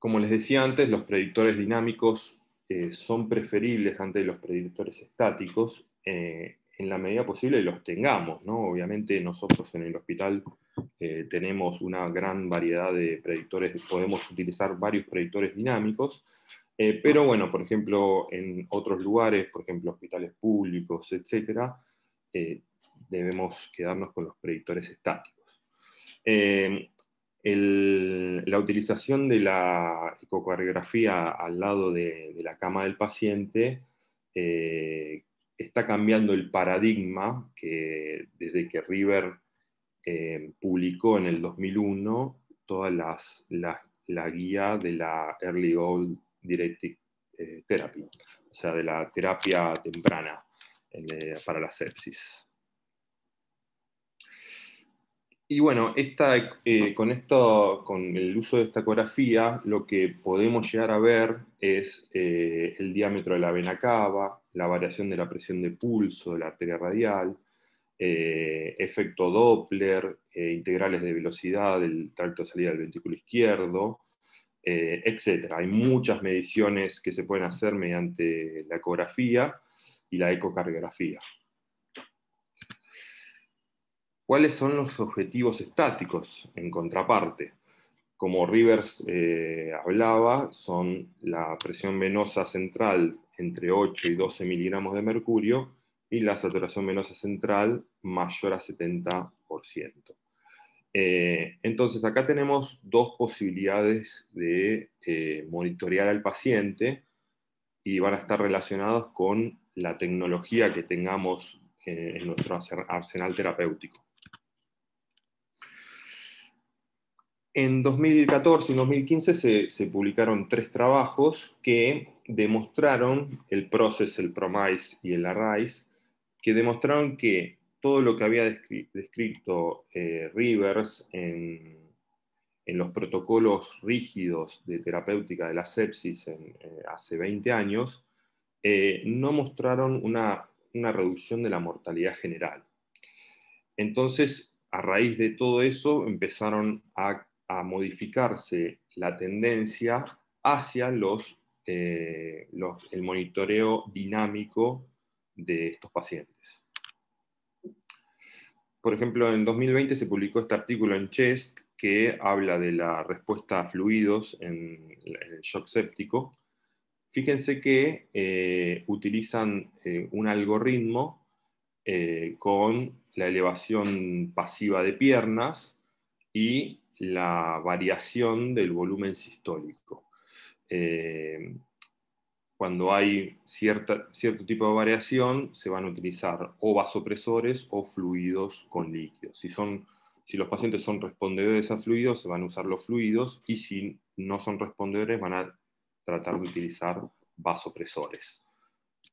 Speaker 3: Como les decía antes, los predictores dinámicos eh, son preferibles ante los predictores estáticos en la medida posible los tengamos. ¿no? Obviamente nosotros en el hospital eh, tenemos una gran variedad de predictores, podemos utilizar varios predictores dinámicos, pero bueno, por ejemplo, en otros lugares, por ejemplo, hospitales públicos, etc., debemos quedarnos con los predictores estáticos. la utilización de la ecocardiografía al lado de, la cama del paciente está cambiando el paradigma que desde que River eh, publicó en el 2001 toda la, guía de la Early Goal Directed eh, Therapy, o sea, de la terapia temprana eh, para la sepsis. Y bueno, con, esto, con el uso de esta ecografía, lo que podemos llegar a ver es el diámetro de la vena cava, la variación de la presión de pulso de la arteria radial, eh, efecto Doppler, eh, integrales de velocidad del tracto de salida del ventrículo izquierdo, eh, etc. Hay muchas mediciones que se pueden hacer mediante la ecografía y la ecocardiografía. ¿Cuáles son los objetivos estáticos en contraparte? Como Rivers hablaba, son la presión venosa central entre 8 y 12 miligramos de mercurio y la saturación venosa central mayor a 70%. Eh, entonces, acá tenemos dos posibilidades de eh, monitorear al paciente y van a estar relacionados con la tecnología que tengamos eh, en nuestro arsenal terapéutico. En 2014 y 2015 se, publicaron tres trabajos que demostraron, el PROCESS, el PROMISE y el ARISE, que demostraron que todo lo que había descrito eh, Rivers en, los protocolos rígidos de terapéutica de la sepsis eh, hace 20 años, eh, no mostraron una, reducción de la mortalidad general. Entonces, a raíz de todo eso, empezaron a, a modificarse la tendencia hacia los eh, el monitoreo dinámico de estos pacientes. Por ejemplo, en 2020 se publicó este artículo en CHEST que habla de la respuesta a fluidos en, el shock séptico. Fíjense que eh, utilizan eh, un algoritmo con la elevación pasiva de piernas y la variación del volumen sistólico. Eh, cuando hay cierto tipo de variación, se van a utilizar o vasopresores o fluidos con líquidos. Si, son, si los pacientes son respondedores a fluidos, se van a usar los fluidos y si no son respondedores, van a tratar de utilizar vasopresores.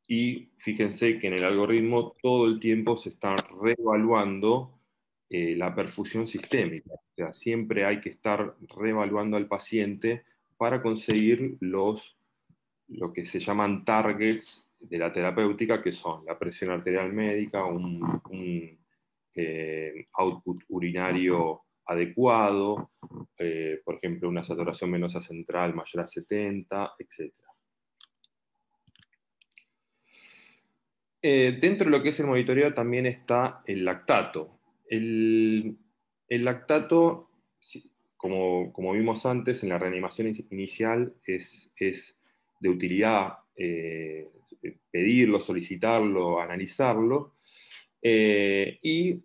Speaker 3: Y fíjense que en el algoritmo todo el tiempo se está reevaluando eh, la perfusión sistémica. O sea, siempre hay que estar reevaluando al paciente para conseguir los, lo que se llaman targets de la terapéutica, que son la presión arterial médica, un, eh, output urinario adecuado, eh, por ejemplo, una saturación venosa central mayor a 70, etc. Dentro de lo que es el monitoreo también está el lactato. El, lactato, como, vimos antes, en la reanimación inicial es, de utilidad eh, pedirlo, solicitarlo, analizarlo. Eh, y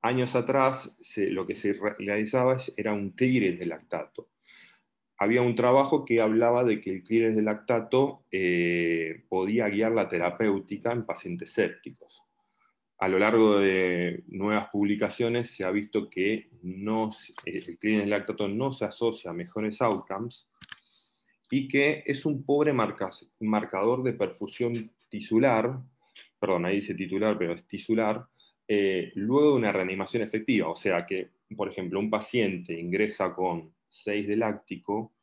Speaker 3: años atrás lo que se realizaba era un clearance de lactato. Había un trabajo que hablaba de que el clearance de lactato eh, podía guiar la terapéutica en pacientes sépticos a lo largo de nuevas publicaciones se ha visto que no, eh, el clearance lactato no se asocia a mejores outcomes y que es un pobre marcador de perfusión tisular, perdón, ahí dice titular, pero es tisular, eh, luego de una reanimación efectiva. O sea que, por ejemplo, un paciente ingresa con 6 de láctico,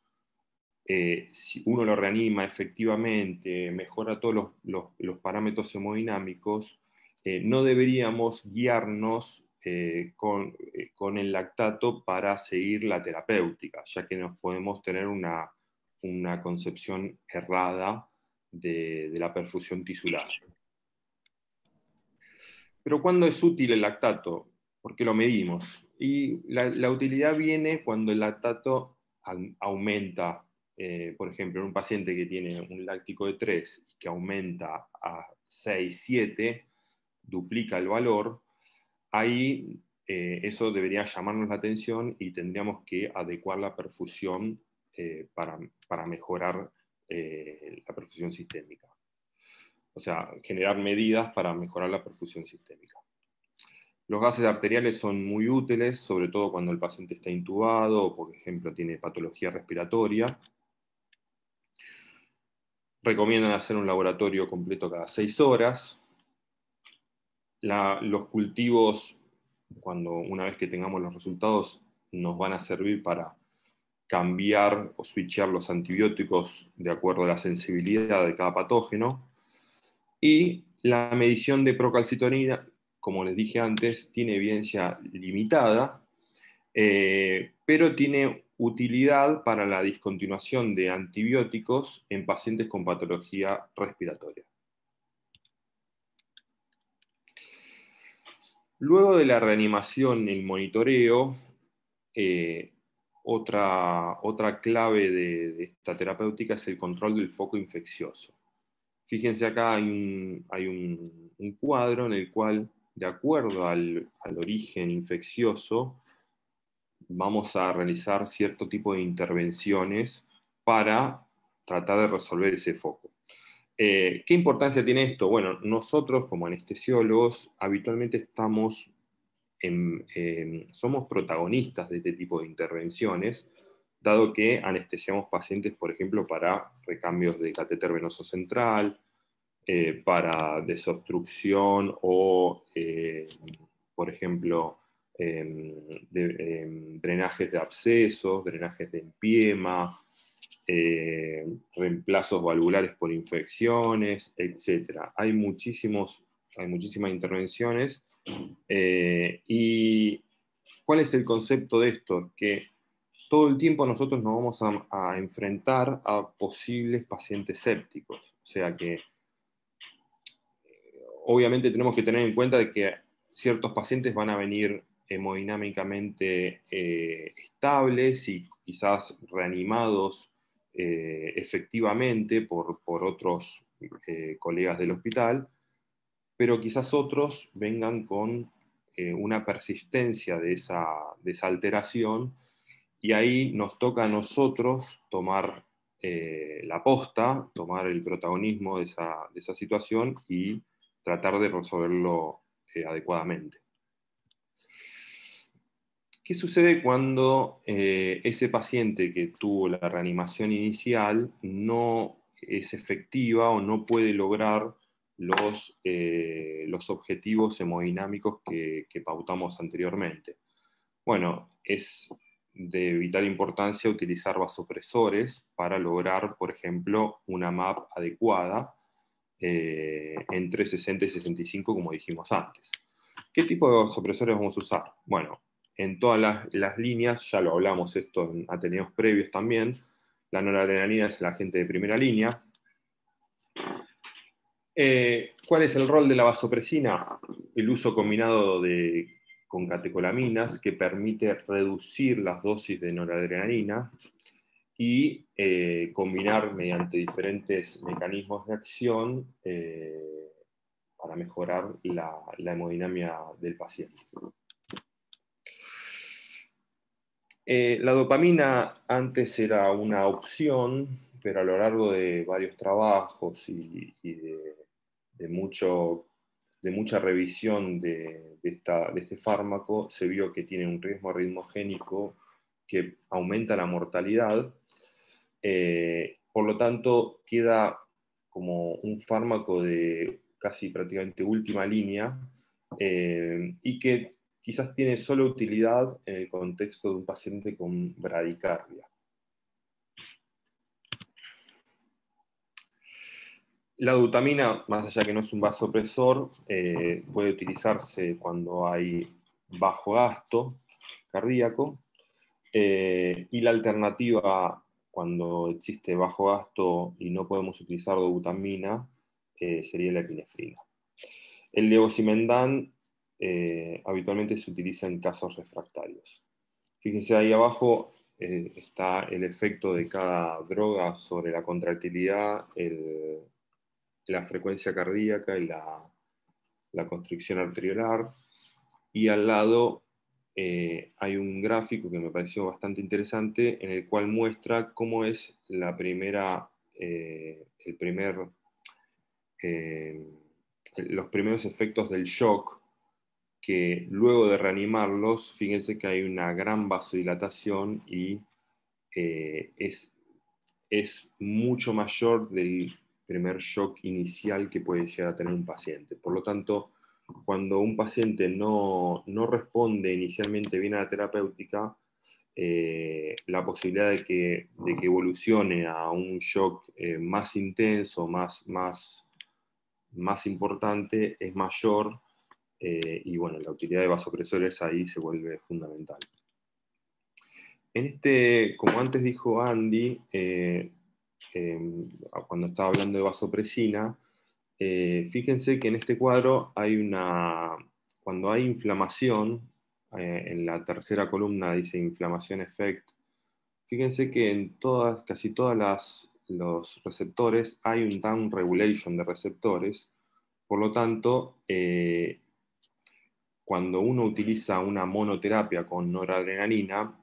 Speaker 3: eh, si uno lo reanima efectivamente, mejora todos los, parámetros hemodinámicos, eh, no deberíamos guiarnos eh, con, el lactato para seguir la terapéutica, ya que nos podemos tener una, concepción errada de, la perfusión tisular. Pero ¿cuándo es útil el lactato? Porque lo medimos. Y la utilidad viene cuando el lactato aumenta eh, por ejemplo, en un paciente que tiene un láctico de 3 y que aumenta a 6, 7, duplica el valor, ahí eh, eso debería llamarnos la atención y tendríamos que adecuar la perfusión eh, para, para, mejorar la perfusión sistémica. O sea, generar medidas para mejorar la perfusión sistémica. Los gases arteriales son muy útiles, sobre todo cuando el paciente está intubado o, por ejemplo, tiene patología respiratoria. Recomiendan hacer un laboratorio completo cada seis horas. Los cultivos, cuando una vez que tengamos los resultados, nos van a servir para cambiar o switchar los antibióticos de acuerdo a la sensibilidad de cada patógeno. Y la medición de procalcitonina, como les dije antes, tiene evidencia limitada, eh, pero tiene utilidad para la discontinuación de antibióticos en pacientes con patología respiratoria. Luego de la reanimación el monitoreo, eh, otra, otra, clave de, esta terapéutica es el control del foco infeccioso. Fíjense acá hay un, cuadro en el cual, de acuerdo al origen infeccioso, vamos a realizar cierto tipo de intervenciones para tratar de resolver ese foco. Eh, ¿Qué importancia tiene esto? Bueno, nosotros como anestesiólogos habitualmente estamos somos protagonistas de este tipo de intervenciones, dado que anestesiamos pacientes, por ejemplo, para recambios de catéter venoso central, eh, para desobstrucción o, eh, por ejemplo, de, drenajes de abscesos, drenajes de empiema, eh, reemplazos valvulares por infecciones, etc. Hay, muchísimos, hay muchísimas intervenciones. Eh, ¿Y cuál es el concepto de esto? Que todo el tiempo nosotros nos vamos a, enfrentar a posibles pacientes sépticos. O sea que obviamente tenemos que tener en cuenta de que ciertos pacientes van a venir hemodinámicamente eh, estables y quizás reanimados eh, efectivamente por, otros eh, colegas del hospital, pero quizás otros vengan con una persistencia de esa, alteración y ahí nos toca a nosotros tomar la posta, tomar el protagonismo de esa, de esa situación y tratar de resolverlo adecuadamente. ¿Qué sucede cuando eh, ese paciente que tuvo la reanimación inicial no es efectiva o no puede lograr los, eh, los objetivos hemodinámicos que, pautamos anteriormente? Bueno, es de vital importancia utilizar vasopresores para lograr, por ejemplo, una MAP adecuada eh, entre 60 y 65, como dijimos antes. ¿Qué tipo de vasopresores vamos a usar? Bueno, en todas las, líneas, ya lo hablamos esto en Ateneos previos también, la noradrenalina es el agente de primera línea. Eh, ¿Cuál es el rol de la vasopresina? El uso combinado de, con catecolaminas que permite reducir las dosis de noradrenalina y eh, combinar mediante diferentes mecanismos de acción eh, para mejorar la, la hemodinamia del paciente. Eh, la dopamina antes era una opción, pero a lo largo de varios trabajos y, de, mucho, de, mucha revisión de, este fármaco, se vio que tiene un riesgo ritmogénico que aumenta la mortalidad. Eh, por lo tanto, queda como un fármaco de casi prácticamente última línea eh, y que quizás tiene solo utilidad en el contexto de un paciente con bradicardia. La glutamina, más allá que no es un vasopresor, eh, puede utilizarse cuando hay bajo gasto cardíaco eh, y la alternativa cuando existe bajo gasto y no podemos utilizar dobutamina eh, sería la epinefrina. El levosimendan habitualmente se utiliza en casos refractarios. Fíjense ahí abajo está el efecto de cada droga sobre la contractilidad, la frecuencia cardíaca y la, constricción arteriolar. Y al lado eh, hay un gráfico que me pareció bastante interesante en el cual muestra cómo es la primera, eh, el primer, eh, los primeros efectos del shock que luego de reanimarlos, fíjense que hay una gran vasodilatación y es, es mucho mayor del primer shock inicial que puede llegar a tener un paciente. Por lo tanto, cuando un paciente no, responde inicialmente bien a la terapéutica, eh, la posibilidad de que, de que, evolucione a un shock eh, más intenso, más, más, más importante, es mayor eh, y bueno, la utilidad de vasopresores ahí se vuelve fundamental. En este, como antes dijo Andy, Em, cuando estaba hablando de vasopresina, eh, fíjense que en este cuadro hay una, cuando hay inflamación, eh, en la tercera columna dice inflamación effect, fíjense que en todas, casi todos los receptores hay un down regulation de receptores, por lo tanto, eh, cuando uno utiliza una monoterapia con noradrenalina,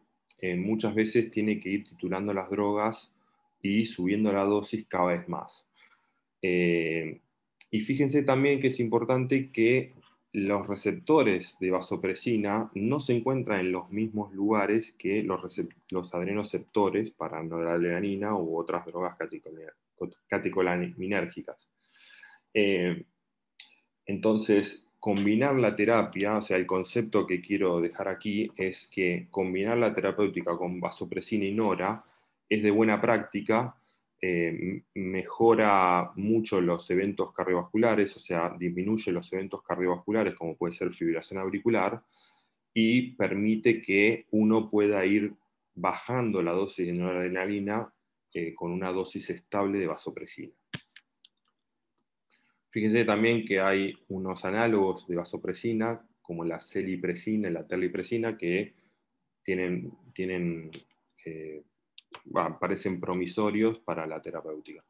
Speaker 3: muchas veces tiene que ir titulando las drogas y subiendo la dosis cada vez más. Eh, y fíjense también que es importante que los receptores de vasopresina no se encuentran en los mismos lugares que los, los adrenoceptores para noradrenalina u otras drogas catecolaminérgicas. Eh, entonces, combinar la terapia, o sea, el concepto que quiero dejar aquí es que combinar la terapéutica con vasopresina y nora es de buena práctica, eh, mejora mucho los eventos cardiovasculares, o sea, disminuye los eventos cardiovasculares como puede ser fibrilación auricular y permite que uno pueda ir bajando la dosis de noradrenalina eh, con una dosis estable de vasopresina. Fíjense también que hay unos análogos de vasopresina, como la celipresina y la terlipresina, que tienen, tienen eh, parecen promisorios para la terapéutica.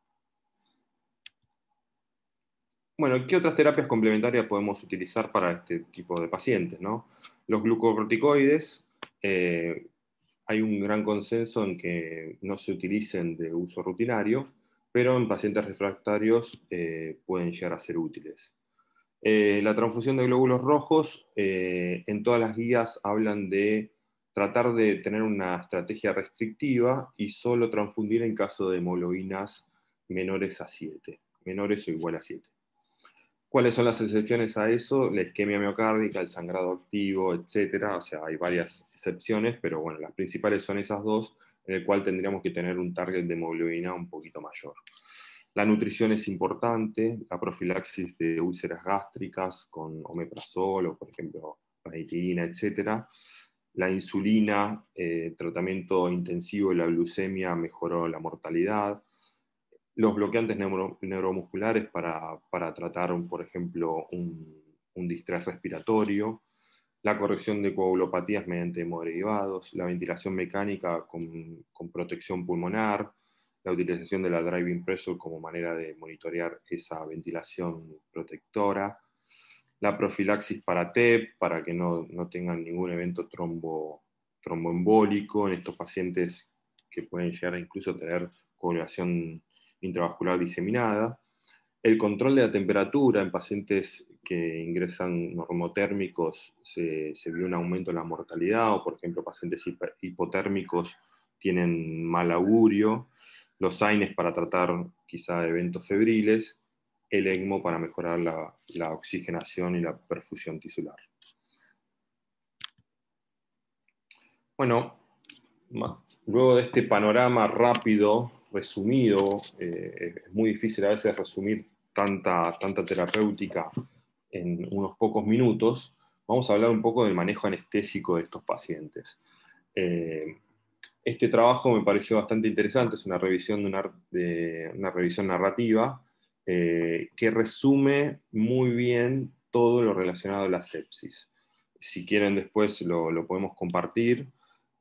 Speaker 3: Bueno, ¿qué otras terapias complementarias podemos utilizar para este tipo de pacientes? Los glucocorticoides, eh, hay un gran consenso en que no se utilicen de uso rutinario, pero en pacientes refractarios eh, pueden llegar a ser útiles. Eh, la transfusión de glóbulos rojos, en todas las guías hablan de tratar de tener una estrategia restrictiva y solo transfundir en caso de hemoglobinas menores a 7, menores o igual a 7. ¿Cuáles son las excepciones a eso? La isquemia miocárdica, el sangrado activo, etc. O sea, hay varias excepciones, pero bueno, las principales son esas dos, en el cual tendríamos que tener un target de hemoglobina un poquito mayor. La nutrición es importante, la profilaxis de úlceras gástricas con omeprazol o, por ejemplo, ranitidina, etc la insulina, eh, tratamiento intensivo de la glucemia mejoró la mortalidad. Los bloqueantes neuromusculares para, tratar, por ejemplo, un, distrés respiratorio. La corrección de coagulopatías mediante hemoderivados. La ventilación mecánica con, con protección pulmonar. La utilización de la driving pressure como manera de monitorear esa ventilación protectora la profilaxis para TEP, para que no, tengan ningún evento trombo, tromboembólico en estos pacientes que pueden llegar a incluso tener coagulación intravascular diseminada. El control de la temperatura en pacientes que ingresan normotérmicos se, vio un aumento en la mortalidad, o por ejemplo pacientes hipotérmicos tienen mal augurio. Los AINES para tratar quizá eventos febriles el ECMO para mejorar la, oxigenación y la perfusión tisular. Bueno, luego de este panorama rápido, resumido, eh, es muy difícil a veces resumir tanta, tanta terapéutica en unos pocos minutos, vamos a hablar un poco del manejo anestésico de estos pacientes. Eh, este trabajo me pareció bastante interesante, es una revisión, de una, revisión narrativa eh, que resume muy bien todo lo relacionado a la sepsis. Si quieren después lo, lo podemos compartir.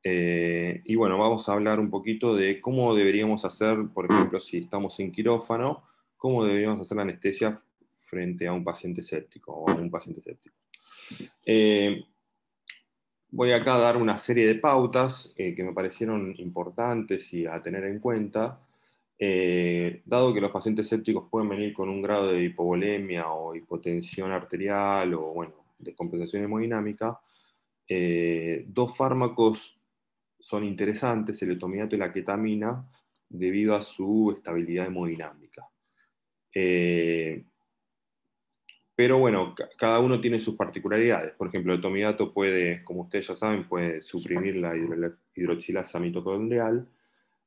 Speaker 3: Eh, y bueno, vamos a hablar un poquito de cómo deberíamos hacer, por ejemplo, si estamos en quirófano, cómo deberíamos hacer la anestesia frente a un paciente séptico o a un paciente séptico. Eh, voy acá a dar una serie de pautas eh, que me parecieron importantes y a tener en cuenta. Eh, dado que los pacientes sépticos pueden venir con un grado de hipovolemia o hipotensión arterial o bueno, descompensación hemodinámica, dos fármacos son interesantes, el etomidato y la ketamina, debido a su estabilidad hemodinámica. Pero bueno, cada uno tiene sus particularidades. Por ejemplo, el tomidato puede, como ustedes ya saben, puede suprimir la hidroxilasa mitocondrial.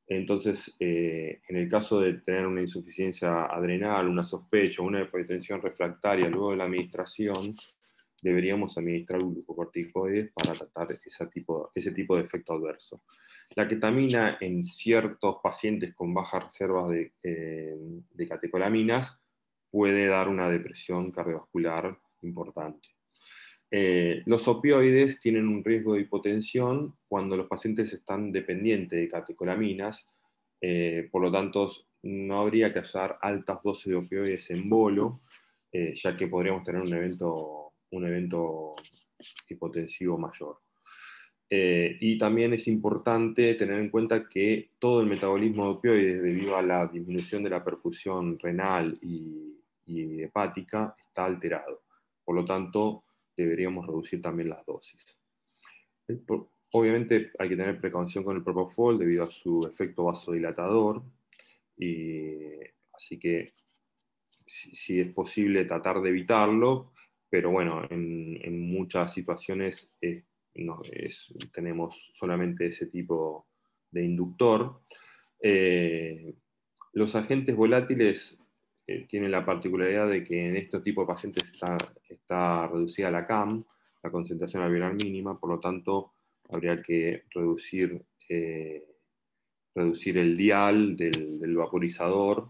Speaker 3: Entonces, eh, en el caso de tener una insuficiencia adrenal, una sospecha, una hipertensión refractaria luego de la administración, deberíamos administrar glucocorticoides para tratar ese tipo, ese tipo de efecto adverso. La ketamina en ciertos pacientes con bajas reservas de, eh, de catecolaminas puede dar una depresión cardiovascular importante. Eh, los opioides tienen un riesgo de hipotensión cuando los pacientes están dependientes de catecolaminas, eh, por lo tanto no habría que usar altas dosis de opioides en bolo, eh, ya que podríamos tener un evento, un evento hipotensivo mayor. y también es importante tener en cuenta que todo el metabolismo de opioides, debido a la disminución de la perfusión renal y y hepática está alterado. Por lo tanto, deberíamos reducir también las dosis. Obviamente hay que tener precaución con el Propofol debido a su efecto vasodilatador, y, así que si, es posible tratar de evitarlo, pero bueno, en, muchas situaciones tenemos solamente ese tipo de inductor. Eh, los agentes volátiles tiene la particularidad de que en estos tipos de pacientes está, reducida la CAM, la concentración alveolar mínima, por lo tanto habría que reducir, eh, reducir el dial del, vaporizador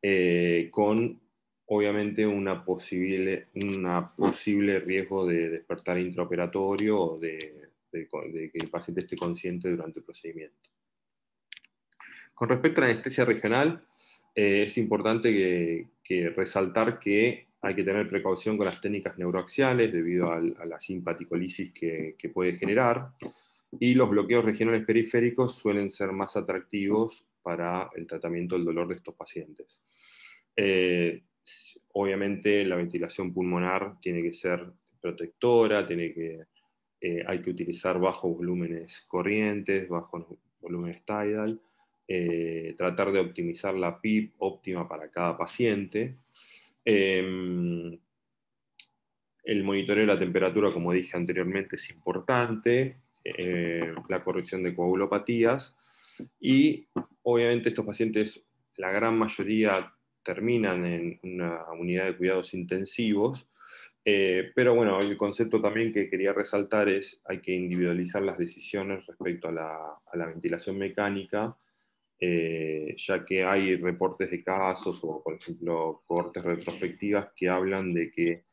Speaker 3: eh, con obviamente una posible, una posible riesgo de despertar intraoperatorio o de que el paciente esté consciente durante el procedimiento. Con respecto a la anestesia regional, eh, es importante resaltar que hay que tener precaución con las técnicas neuroaxiales debido a, la simpaticolisis que, puede generar, y los bloqueos regionales periféricos suelen ser más atractivos para el tratamiento del dolor de estos pacientes. Eh, obviamente la ventilación pulmonar tiene que ser protectora, tiene que, eh, hay que utilizar bajos volúmenes corrientes, bajos volúmenes tidal, eh, tratar de optimizar la PIB óptima para cada paciente. Em, el monitoreo de la temperatura, como dije anteriormente, es importante, eh, la corrección de coagulopatías y obviamente estos pacientes, la gran mayoría terminan en una unidad de cuidados intensivos, eh, pero bueno, el concepto también que quería resaltar es hay que individualizar las decisiones respecto a la ventilación mecánica eh, ya que hay reportes de casos o, por ejemplo, cortes retrospectivas que hablan de que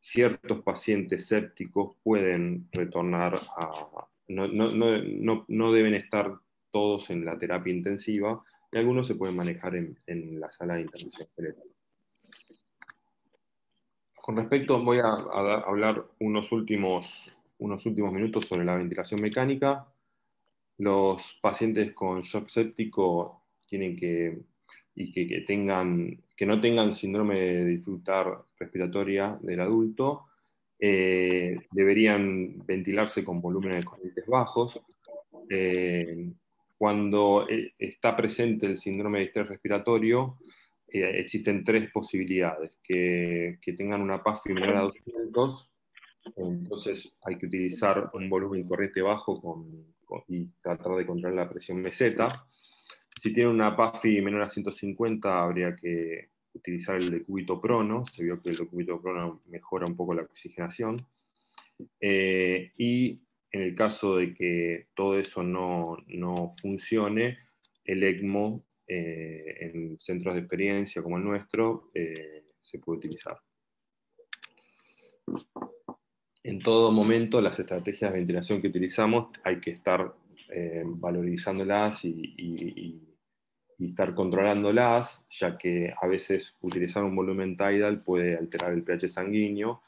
Speaker 3: ciertos pacientes sépticos pueden retornar a... No, no, no, no deben estar todos en la terapia intensiva y algunos se pueden manejar en, en la sala de intervención general. Con respecto, voy a, a, hablar unos últimos, unos últimos minutos sobre la ventilación mecánica. Los pacientes con shock séptico tienen que, y que, tengan, que no tengan síndrome de dificultad respiratoria del adulto, eh, deberían ventilarse con volúmenes de corrientes bajos. Eh, cuando eh, está presente el síndrome de estrés respiratorio, existen tres posibilidades, que, que tengan una PAF menor a 200, entonces hay que utilizar un volumen de corriente bajo con y tratar de controlar la presión meseta. Si tiene una PAFI menor a 150, habría que utilizar el decúbito prono, se vio que el decúbito prono mejora un poco la oxigenación. Eh, y en el caso de que todo eso no, funcione, el ECMO eh, en centros de experiencia como el nuestro eh, se puede utilizar. En todo momento las estrategias de ventilación que utilizamos hay que estar valorizándolas y estar controlándolas, ya que a veces utilizar un volumen tidal puede alterar el pH sanguíneo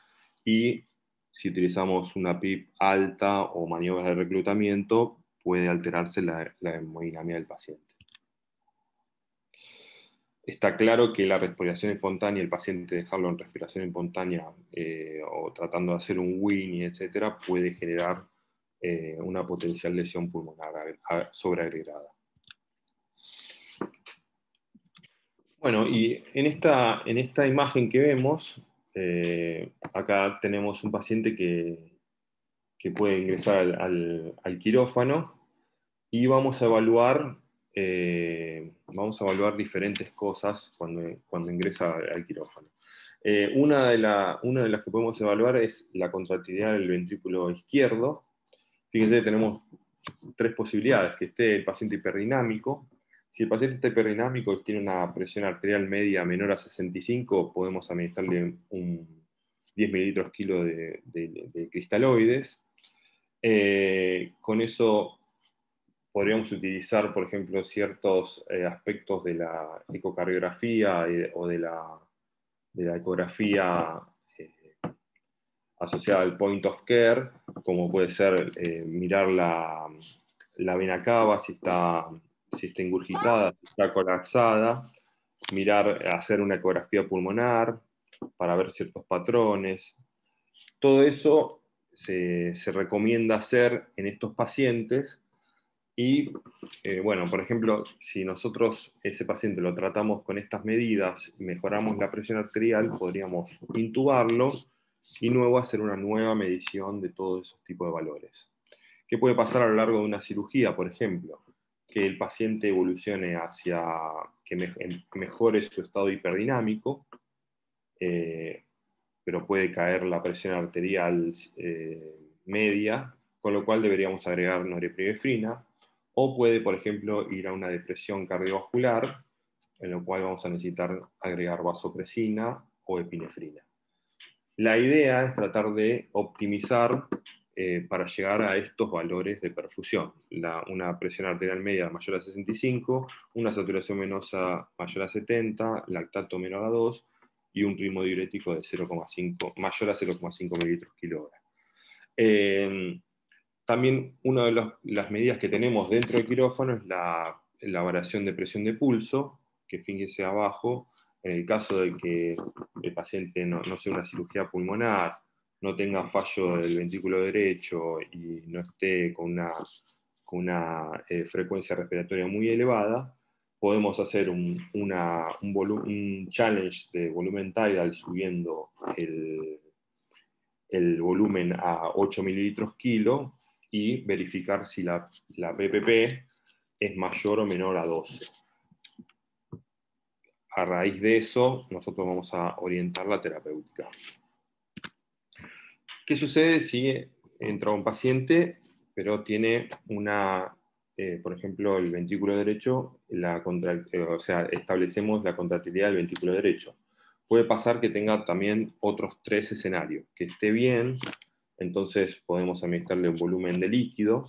Speaker 3: y si utilizamos una PIP alta o maniobras de reclutamiento, puede alterarse la, hemodinámica del paciente. Está claro que la respiración espontánea, el paciente dejarlo en respiración espontánea eh, o tratando de hacer un Winnie, etcétera, puede generar eh, una potencial lesión pulmonar sobreagregada. Bueno, y en esta, en esta imagen que vemos, eh, acá tenemos un paciente que, puede ingresar al, quirófano y vamos a evaluar, eh, vamos a evaluar diferentes cosas cuando, cuando ingresa al quirófano. Eh, una, de las que podemos evaluar es la contractilidad del ventrículo izquierdo. Fíjense, tenemos tres posibilidades, que esté el paciente hiperdinámico, si el paciente está hiperdinámico y tiene una presión arterial media menor a 65, podemos administrarle un 10 mililitros kilo de, cristaloides. Eh, con eso podríamos utilizar, por ejemplo, ciertos eh, aspectos de la ecocardiografía eh, o de la, ecografía asociada al point of care, como puede ser mirar la, la vena cava, si está si está ingurgitada, si está colapsada, mirar, hacer una ecografía pulmonar para ver ciertos patrones. Todo eso se, recomienda hacer en estos pacientes y, eh, bueno, por ejemplo, si nosotros ese paciente lo tratamos con estas medidas mejoramos la presión arterial, podríamos intubarlo y luego hacer una nueva medición de todos esos tipos de valores. ¿Qué puede pasar a lo largo de una cirugía, por ejemplo? que el paciente evolucione hacia que mejore su estado hiperddinámico, eh, pero puede caer la presión arterial eh, media, con lo cual deberíamos agregar norepinefrina, o puede, por ejemplo, ir a una depresión cardiovascular, en lo cual vamos a necesitar agregar vasopresina o epinefrina. La idea es tratar de optimizar eh, para llegar a estos valores de perfusión. una presión arterial media mayor a 65, una saturación venosa mayor a 70, lactato menor a 2 y un ritmo diurético de 0,5, mayor a 0,5 mililitros kilo hora. Eh, también una de las medidas que tenemos dentro del quirófano es la, variación de presión de pulso, que fíjese abajo, en el caso de que el paciente no, sea una cirugía pulmonar no tenga fallo del ventrículo derecho y no esté con una, eh, frecuencia respiratoria muy elevada, podemos hacer un, un, challenge de volumen tidal subiendo el, el volumen a 8 mililitros kilo y verificar si la, la PPP es mayor o menor a 12. A raíz de eso, nosotros vamos a orientar la terapéutica. ¿Qué sucede si entra un paciente, pero tiene una, eh, por ejemplo, el ventrículo derecho, la eh, o sea, establecemos la contractilidad del ventrículo derecho? Puede pasar que tenga también otros tres escenarios, que esté bien, entonces podemos administrarle un volumen de líquido,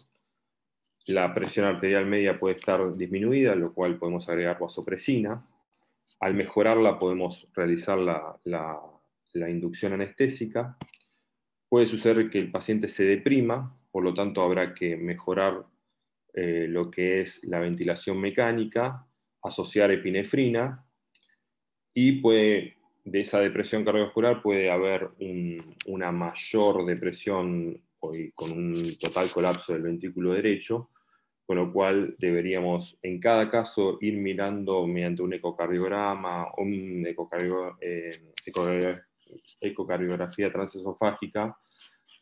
Speaker 3: la presión arterial media puede estar disminuida, lo cual podemos agregar vasopresina. Al mejorarla podemos realizar la, inducción anestésica Puede suceder que el paciente se deprima, por lo tanto habrá que mejorar eh, lo que es la ventilación mecánica, asociar epinefrina y puede, de esa depresión cardiovascular puede haber una mayor depresión con un total colapso del ventrículo derecho, con lo cual deberíamos en cada caso ir mirando mediante un ecocardiograma o un ecocardiograma, eh, ecocardiografía transesofágica,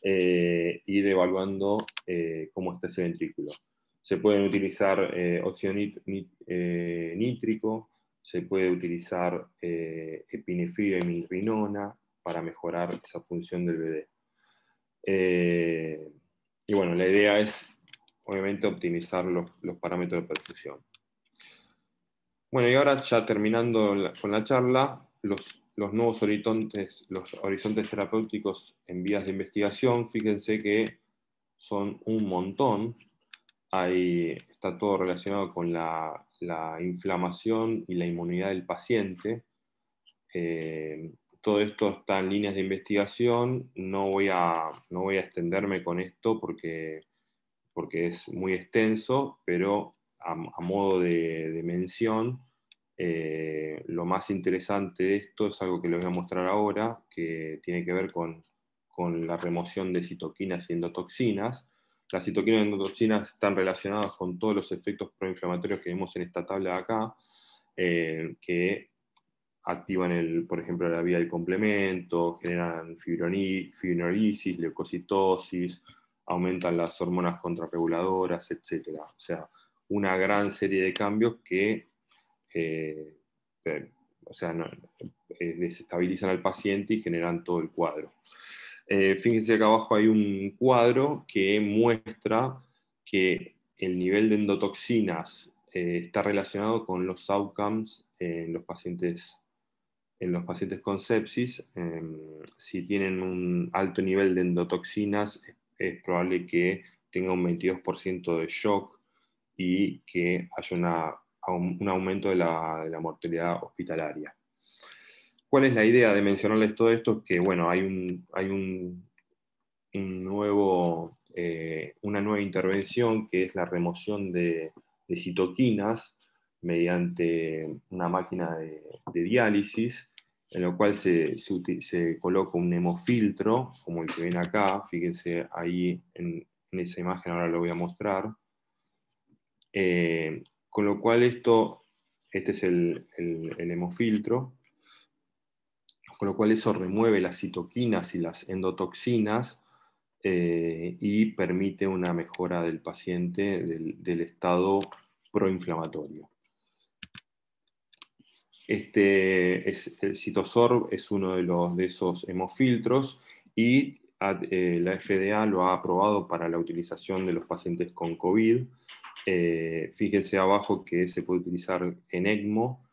Speaker 3: eh, ir evaluando eh, cómo está ese ventrículo. Se pueden utilizar óxido nítrico, se puede utilizar eh, epinefrina y milrinona para mejorar esa función del BD. Eh, y bueno, la idea es obviamente optimizar los, parámetros de perfusión. Bueno, y ahora ya terminando con la charla, los, los nuevos horizontes, los horizontes terapéuticos en vías de investigación, fíjense que son un montón. Ahí está todo relacionado con la, inflamación y la inmunidad del paciente. Eh, todo esto está en líneas de investigación. No voy a, no voy a extenderme con esto porque, porque es muy extenso, pero a, modo de, mención, eh, lo más interesante de esto es algo que les voy a mostrar ahora, que tiene que ver con, con la remoción de citoquinas y endotoxinas. Las citoquinas y endotoxinas están relacionadas con todos los efectos proinflamatorios que vemos en esta tabla de acá, eh, que activan, el, por ejemplo, la vía del complemento, generan fibrinolysis, leucocitosis, aumentan las hormonas contrarreguladoras, etc. O sea, una gran serie de cambios que eh, o sea, eh, desestabilizan al paciente y generan todo el cuadro. Eh, fíjense acá abajo hay un cuadro que muestra que el nivel de endotoxinas eh, está relacionado con los outcomes en los pacientes, en los pacientes con sepsis. Em, si tienen un alto nivel de endotoxinas, es probable que tenga un 22% de shock y que haya un aumento de la mortalidad hospitalaria. ¿Cuál es la idea de mencionarles todo esto? Que bueno, hay, un, hay un, nuevo, eh, una nueva intervención que es la remoción de, citoquinas mediante una máquina de, diálisis, en lo cual se, se, coloca un hemofiltro, como el que ven acá, fíjense ahí en, esa imagen, ahora lo voy a mostrar. Eh, con lo cual esto, este es el, el hemofiltro, con lo cual eso remueve las citoquinas y las endotoxinas eh, y permite una mejora del paciente del, estado proinflamatorio. Este es, el citosorb es uno de, los, de esos hemofiltros y eh, la FDA lo ha aprobado para la utilización de los pacientes con COVID. Eh, fíjense abajo que se puede utilizar en ECMO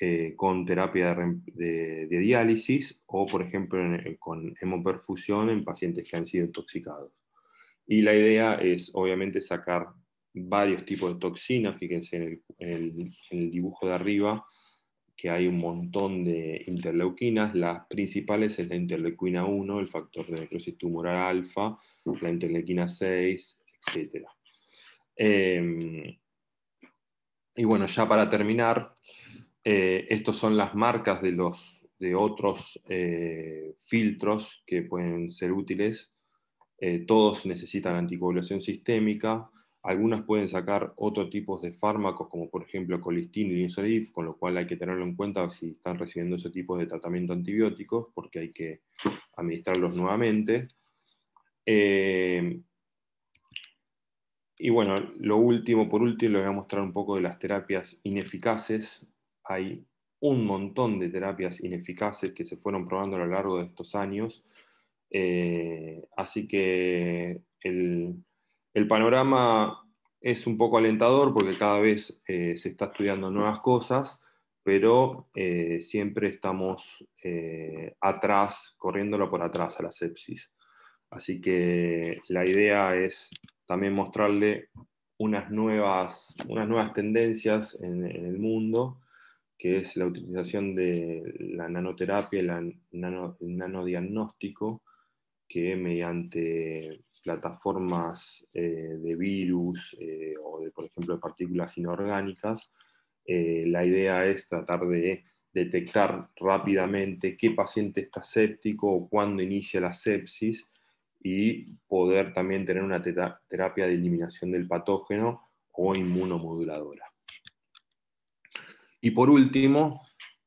Speaker 3: eh, con terapia de, diálisis o, por ejemplo, con hemoperfusión en pacientes que han sido intoxicados. Y la idea es, obviamente, sacar varios tipos de toxinas. Fíjense en el, dibujo de arriba que hay un montón de interleuquinas. Las principales es la interleuquina 1, el factor de necrosis tumoral alfa, la interleuquina 6, etc. Em, y bueno, ya para terminar, eh, estos son las marcas de, los, de otros eh, filtros que pueden ser útiles. Eh, todos necesitan anticoagulación sistémica. Algunas pueden sacar otro tipo de fármacos, como por ejemplo colistina y insolid, con lo cual hay que tenerlo en cuenta si están recibiendo ese tipo de tratamiento antibióticos, porque hay que administrarlos nuevamente. y bueno, lo último, por último, les voy a mostrar un poco de las terapias ineficaces hay un montón de terapias ineficaces que se fueron probando a lo largo de estos años. Eh, así que el, panorama es un poco alentador porque cada vez eh, se está estudiando nuevas cosas, pero eh, siempre estamos atrás, corriéndolo por atrás a la sepsis. Así que la idea es también mostrarle unas nuevas, unas nuevas tendencias en el mundo que es la utilización de la nanoterapia, el nanodiagnóstico, que mediante plataformas eh, de virus eh, o, de, por ejemplo, de partículas inorgánicas, eh, la idea es tratar de detectar rápidamente qué paciente está séptico o cuándo inicia la sepsis y poder también tener una terapia de eliminación del patógeno o inmunomoduladora. Y por último,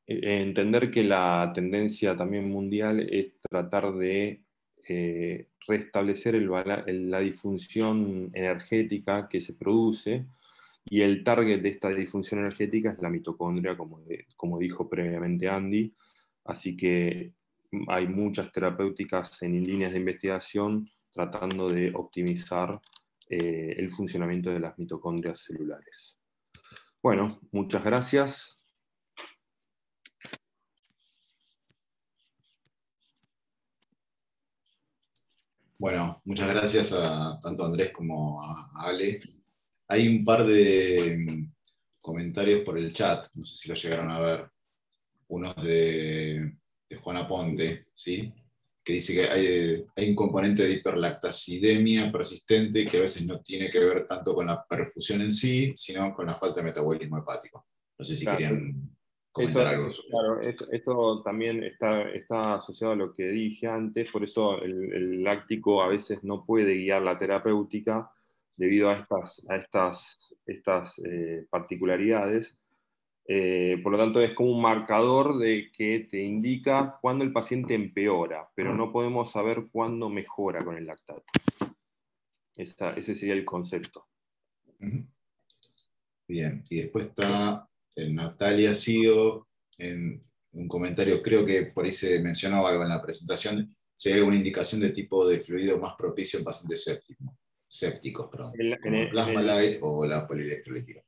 Speaker 3: eh, entender que la tendencia también mundial es tratar de eh, restablecer la disfunción energética que se produce y el target de esta disfunción energética es la mitocondria, como, dijo previamente Andy. Así que hay muchas terapéuticas en líneas de investigación tratando de optimizar eh, el funcionamiento de las mitocondrias celulares. Bueno, muchas gracias.
Speaker 4: Bueno, muchas gracias a tanto a Andrés como a Ale. Hay un par de comentarios por el chat, no sé si lo llegaron a ver. Unos de, Juana Ponte, ¿sí? Que dice que hay, hay, un componente de hiperlactacidemia persistente que a veces no tiene que ver tanto con la perfusión en sí, sino con la falta de metabolismo hepático. No sé si querían
Speaker 3: Claro, esto, también está, está, asociado a lo que dije antes, por eso el, láctico a veces no puede guiar la terapéutica debido a estas, a estas, estas eh, particularidades. Eh, por lo tanto, es como un marcador de que te indica cuándo el paciente empeora, pero no podemos saber cuándo mejora con el lactato. ese sería el concepto.
Speaker 4: Bien, y después está Natalia Sido, en un comentario, creo que por ahí se mencionó algo en la presentación, si hay alguna indicación de tipo de fluido más propicio en pacientes sépticos, sépticos perdón, como el, plasma light o la polielectrolítica.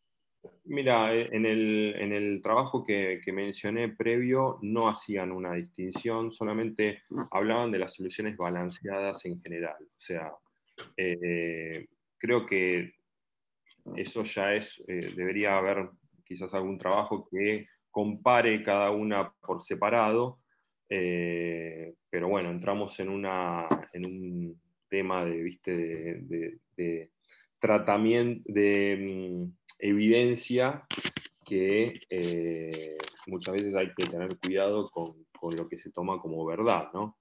Speaker 3: Mira, en el, trabajo que, mencioné previo no hacían una distinción, solamente hablaban de las soluciones balanceadas en general. O sea, eh, creo que eso ya es, eh, debería haber quizás algún trabajo que compare cada una por separado, eh, pero bueno, entramos en, una, en un tema de, ¿viste? de, tratamiento, de mm, evidencia que eh, muchas veces hay que tener cuidado con, lo que se toma como verdad, ¿no?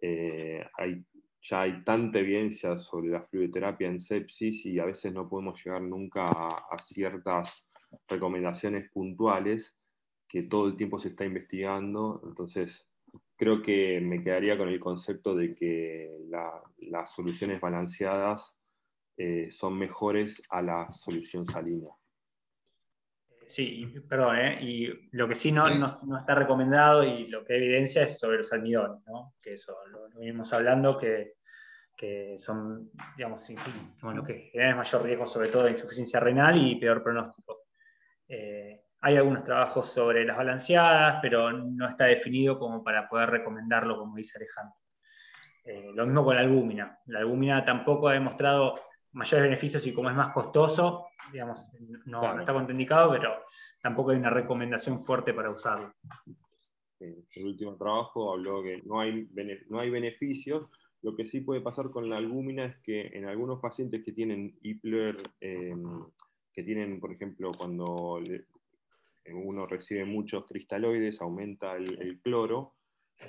Speaker 3: Eh, hay, ya hay tanta evidencia sobre la fluidoterapia en sepsis y a veces no podemos llegar nunca a ciertas recomendaciones puntuales que todo el tiempo se está investigando. Entonces, creo que me quedaría con el concepto de que las soluciones balanceadas eh, son mejores a la solución salina.
Speaker 1: Sí, perdón, ¿eh? y lo que sí no, no, está recomendado y lo que evidencia es sobre los almidones, ¿no? que eso lo, venimos hablando, que, que son, digamos, bueno, que generan mayor riesgo sobre todo de insuficiencia renal y peor pronóstico. Eh, hay algunos trabajos sobre las balanceadas, pero no está definido como para poder recomendarlo, como dice Alejandro. Eh, lo mismo con la albúmina. La albúmina tampoco ha demostrado mayores beneficios y como es más costoso, digamos, no, está contraindicado, pero tampoco hay una recomendación fuerte para usarlo.
Speaker 3: El último trabajo habló que no hay, no hay beneficios. Lo que sí puede pasar con la albúmina es que en algunos pacientes que tienen Hipler eh, que tienen, por ejemplo, cuando uno recibe muchos cristaloides, aumenta el, cloro,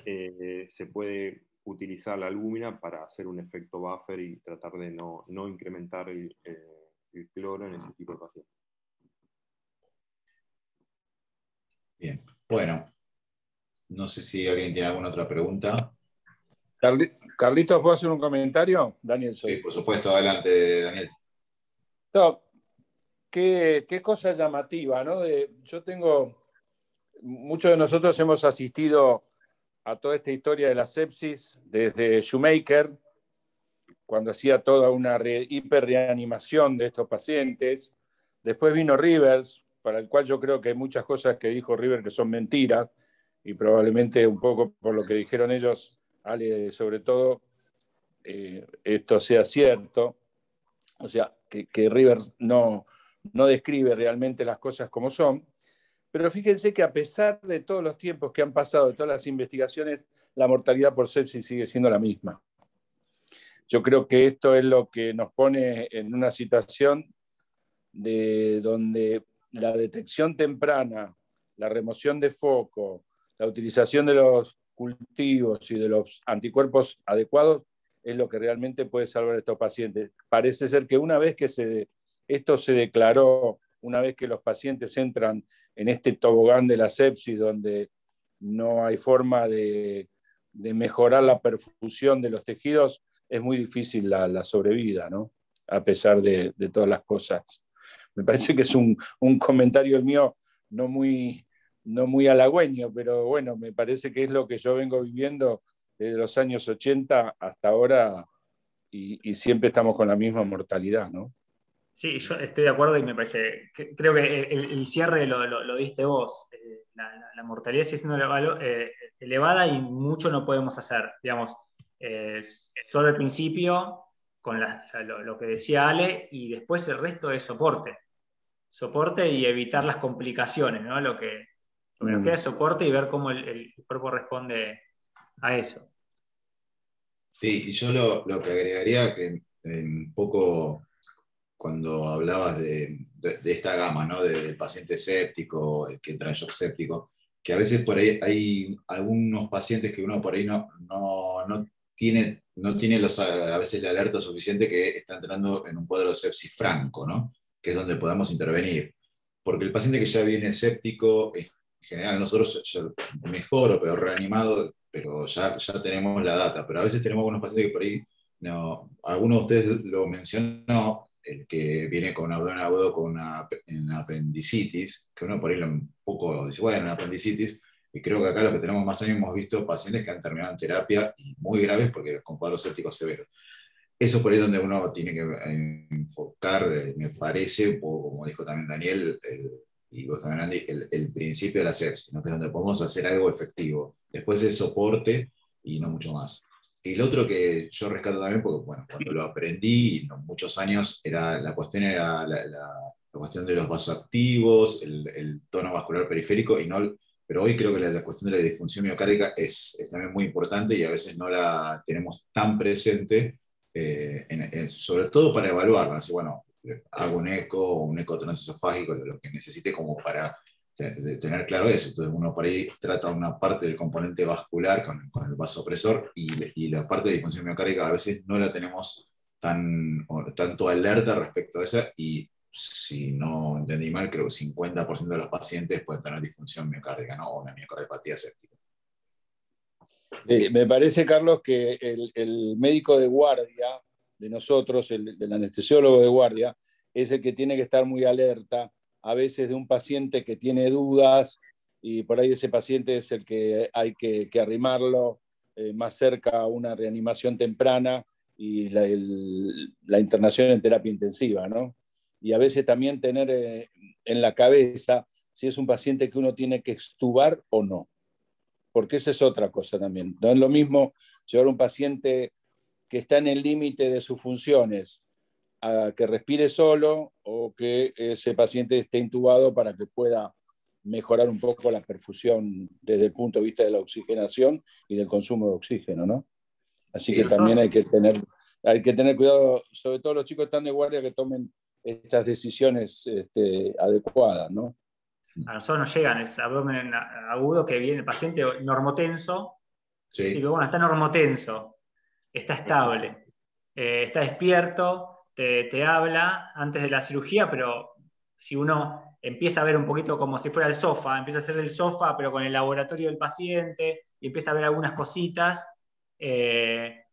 Speaker 3: eh, se puede utilizar la albúmina para hacer un efecto buffer y tratar de no, incrementar el, cloro en ese tipo de pacientes.
Speaker 4: Bien, bueno, no sé si alguien tiene alguna otra pregunta.
Speaker 5: Carlitos, ¿puedo hacer un comentario? Daniel,
Speaker 4: soy. Sí, por supuesto, adelante, Daniel.
Speaker 5: Top qué, cosa llamativa, ¿no? yo tengo, muchos de nosotros hemos asistido a toda esta historia de la sepsis desde Shoemaker, cuando hacía toda una hiperreanimación de estos pacientes. Después vino Rivers, para el cual yo creo que hay muchas cosas que dijo Rivers que son mentiras, y probablemente un poco por lo que dijeron ellos, sobre todo, eh, esto sea cierto. O sea, que, que Rivers no, no describe realmente las cosas como son. Pero fíjense que a pesar de todos los tiempos que han pasado, de todas las investigaciones, la mortalidad por sepsis sigue siendo la misma. Yo creo que esto es lo que nos pone en una situación de donde la detección temprana, la remoción de foco, la utilización de los cultivos y de los anticuerpos adecuados es lo que realmente puede salvar a estos pacientes. Parece ser que una vez que se esto se declaró una vez que los pacientes entran en este tobogán de la sepsis, donde no hay forma de, mejorar la perfusión de los tejidos, es muy difícil la, sobrevida, ¿no? a pesar de, todas las cosas. me parece que es un, comentario mío no muy, no muy halagüeño, pero bueno, me parece que es lo que yo vengo viviendo desde los años 80 hasta ahora y, siempre estamos con la misma mortalidad, ¿no?
Speaker 1: Sí, yo estoy de acuerdo y me parece, creo que el, cierre lo, diste vos. Eh, la, mortalidad sigue siendo eh, elevada y mucho no podemos hacer. Digamos, eh, solo el principio, con lo, que decía Ale, y después el resto es soporte. Soporte y evitar las complicaciones, ¿no? Lo que, nos mm. queda es soporte y ver cómo el, cuerpo responde a eso.
Speaker 4: Sí, y yo lo, que agregaría que un poco cuando hablabas de, esta gama, ¿no? del paciente séptico, el que entra en shock séptico, que a veces por ahí hay algunos pacientes que uno por ahí no, no, tiene, no tiene los, a veces la alerta suficiente que está entrando en un cuadro de sepsis franco, ¿no? que es donde podamos intervenir. Porque el paciente que ya viene séptico, en general nosotros mejor o peor reanimado, pero ya, ya tenemos la data, pero a veces tenemos algunos pacientes que por ahí, no, algunos de ustedes lo mencionó, el que viene con abdomen agudo con una, apendicitis, que uno por ahí un poco dice, bueno, una apendicitis, y creo que acá lo que tenemos más años hemos visto pacientes que han terminado en terapia y muy graves porque con cuadros sépticos severos. Eso por ahí es donde uno tiene que enfocar, eh, me parece, un como dijo también Daniel, y vos también Andy, el, principio de la sepsis, ¿no? que es donde podemos hacer algo efectivo. Después de soporte y no mucho más. Lo otro que yo rescato también, porque bueno, cuando lo aprendí, muchos años, era, la cuestión era la, cuestión de los vasoactivos, el, el, tono vascular periférico, y no, pero hoy creo que la, cuestión de la disfunción miocárdica es, también muy importante y a veces no la tenemos tan presente, eh, sobre todo para evaluarla. Así, bueno, hago un eco, un eco transesofágico, lo que necesite como para de tener claro eso. Entonces uno por ahí trata una parte del componente vascular con, el vasopresor y, y, la parte de disfunción miocárdica a veces no la tenemos tan, tanto alerta respecto a esa y si no entendí mal, creo que 50% de los pacientes pueden tener disfunción miocárdica ¿no? o una miocardiopatía séptica.
Speaker 5: Me parece, Carlos, que el, el, médico de guardia de nosotros, el, el anestesiólogo de guardia, es el que tiene que estar muy alerta a veces de un paciente que tiene dudas y por ahí ese paciente es el que hay que, arrimarlo eh, más cerca a una reanimación temprana y la, internación en terapia intensiva, ¿no? Y a veces también tener eh, en la cabeza si es un paciente que uno tiene que estubar o no, porque esa es otra cosa también. No es lo mismo llevar un paciente que está en el límite de sus funciones a que respire solo o que ese paciente esté intubado para que pueda mejorar un poco la perfusión desde el punto de vista de la oxigenación y del consumo de oxígeno, ¿no? Así que también hay que tener, hay que tener cuidado, sobre todo los chicos que están de guardia, que tomen estas decisiones este, adecuadas, ¿no?
Speaker 1: A nosotros nos llegan, es abdomen agudo que viene el paciente normotenso, sí. y bueno, está normotenso, está estable, eh, está despierto, te, habla antes de la cirugía, pero si uno empieza a ver un poquito como si fuera el sofá, empieza a hacer el sofá, pero con el laboratorio del paciente, y empieza a ver algunas cositas, eh,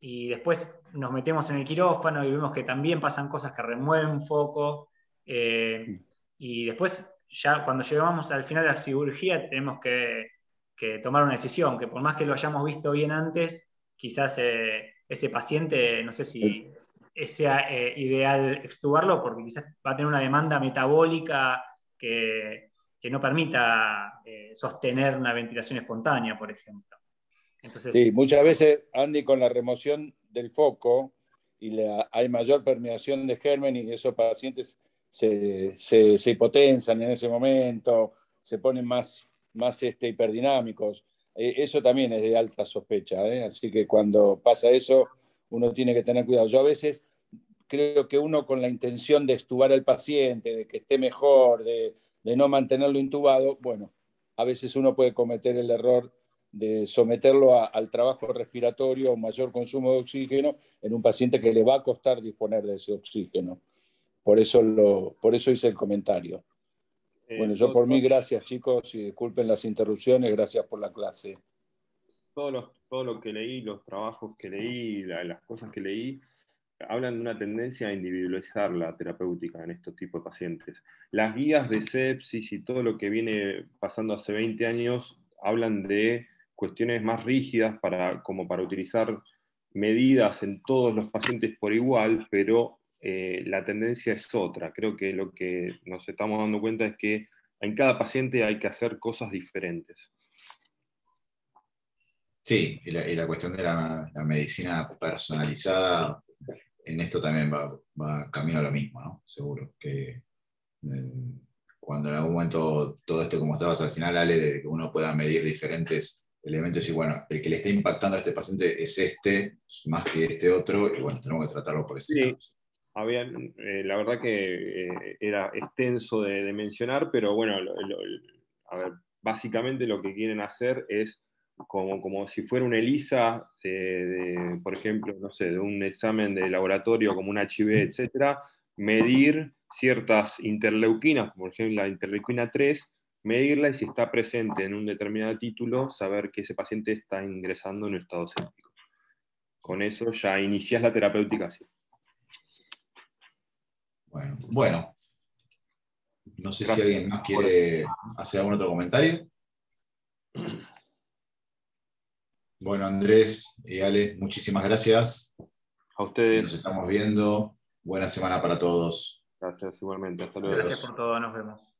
Speaker 1: y después nos metemos en el quirófano y vemos que también pasan cosas que remueven un foco, eh, y después ya cuando llegamos al final de la cirugía tenemos que, tomar una decisión, que por más que lo hayamos visto bien antes, quizás eh, ese paciente, no sé si sea eh, ideal extubarlo porque quizás va a tener una demanda metabólica que, no permita eh, sostener una ventilación espontánea, por ejemplo.
Speaker 5: sí, muchas veces, Andy, con la remoción del foco y hay mayor permeación de germen y esos pacientes se, se, hipotenzan en ese momento, se ponen más, más este, hiperdinámicos. Eh, eso también es de alta sospecha, así que cuando pasa eso uno tiene que tener cuidado. Yo a veces creo que uno con la intención de estubar al paciente, de que esté mejor, de, no mantenerlo intubado, bueno, a veces uno puede cometer el error de someterlo al trabajo respiratorio o mayor consumo de oxígeno en un paciente que le va a costar disponer de ese oxígeno. Por eso, lo, por eso hice el comentario. Eh, bueno, yo por mí, gracias chicos, y disculpen las interrupciones, gracias por la clase.
Speaker 3: Todo lo, todo lo que leí, los trabajos que leí, las cosas que leí, hablan de una tendencia a individualizar la terapéutica en estos tipos de pacientes. Las guías de sepsis y todo lo que viene pasando hace 20 años hablan de cuestiones más rígidas para, como para utilizar medidas en todos los pacientes por igual, pero eh, la tendencia es otra. Creo que lo que nos estamos dando cuenta es que en cada paciente hay que hacer cosas diferentes.
Speaker 4: Sí, y la, cuestión de la, medicina personalizada, en esto también va, va, camino a lo mismo, ¿no? Seguro. Que eh, cuando en algún momento todo esto, como estabas al final, Ale, de que uno pueda medir diferentes elementos y bueno, el que le está impactando a este paciente es este, más que este otro, y bueno, tenemos que tratarlo por ese
Speaker 3: sí. Había, eh, la verdad que eh, era extenso de, mencionar, pero bueno, a ver, básicamente lo que quieren hacer es como, como si fuera una ELISA, de, por ejemplo, no sé, de un examen de laboratorio como un HIV, etcétera, medir ciertas interleuquinas, como por ejemplo la interleuquina 3, medirla y si está presente en un determinado título, saber que ese paciente está ingresando en un estado séptico. Con eso ya inicias la terapéutica así.
Speaker 4: Bueno, bueno. No sé si alguien más quiere hacer algún otro comentario. Bueno, Andrés y Ale, muchísimas gracias.
Speaker 3: A ustedes.
Speaker 4: Nos estamos viendo. Buena semana para todos.
Speaker 3: Gracias, igualmente. Hasta
Speaker 1: luego. Gracias por todo, nos vemos.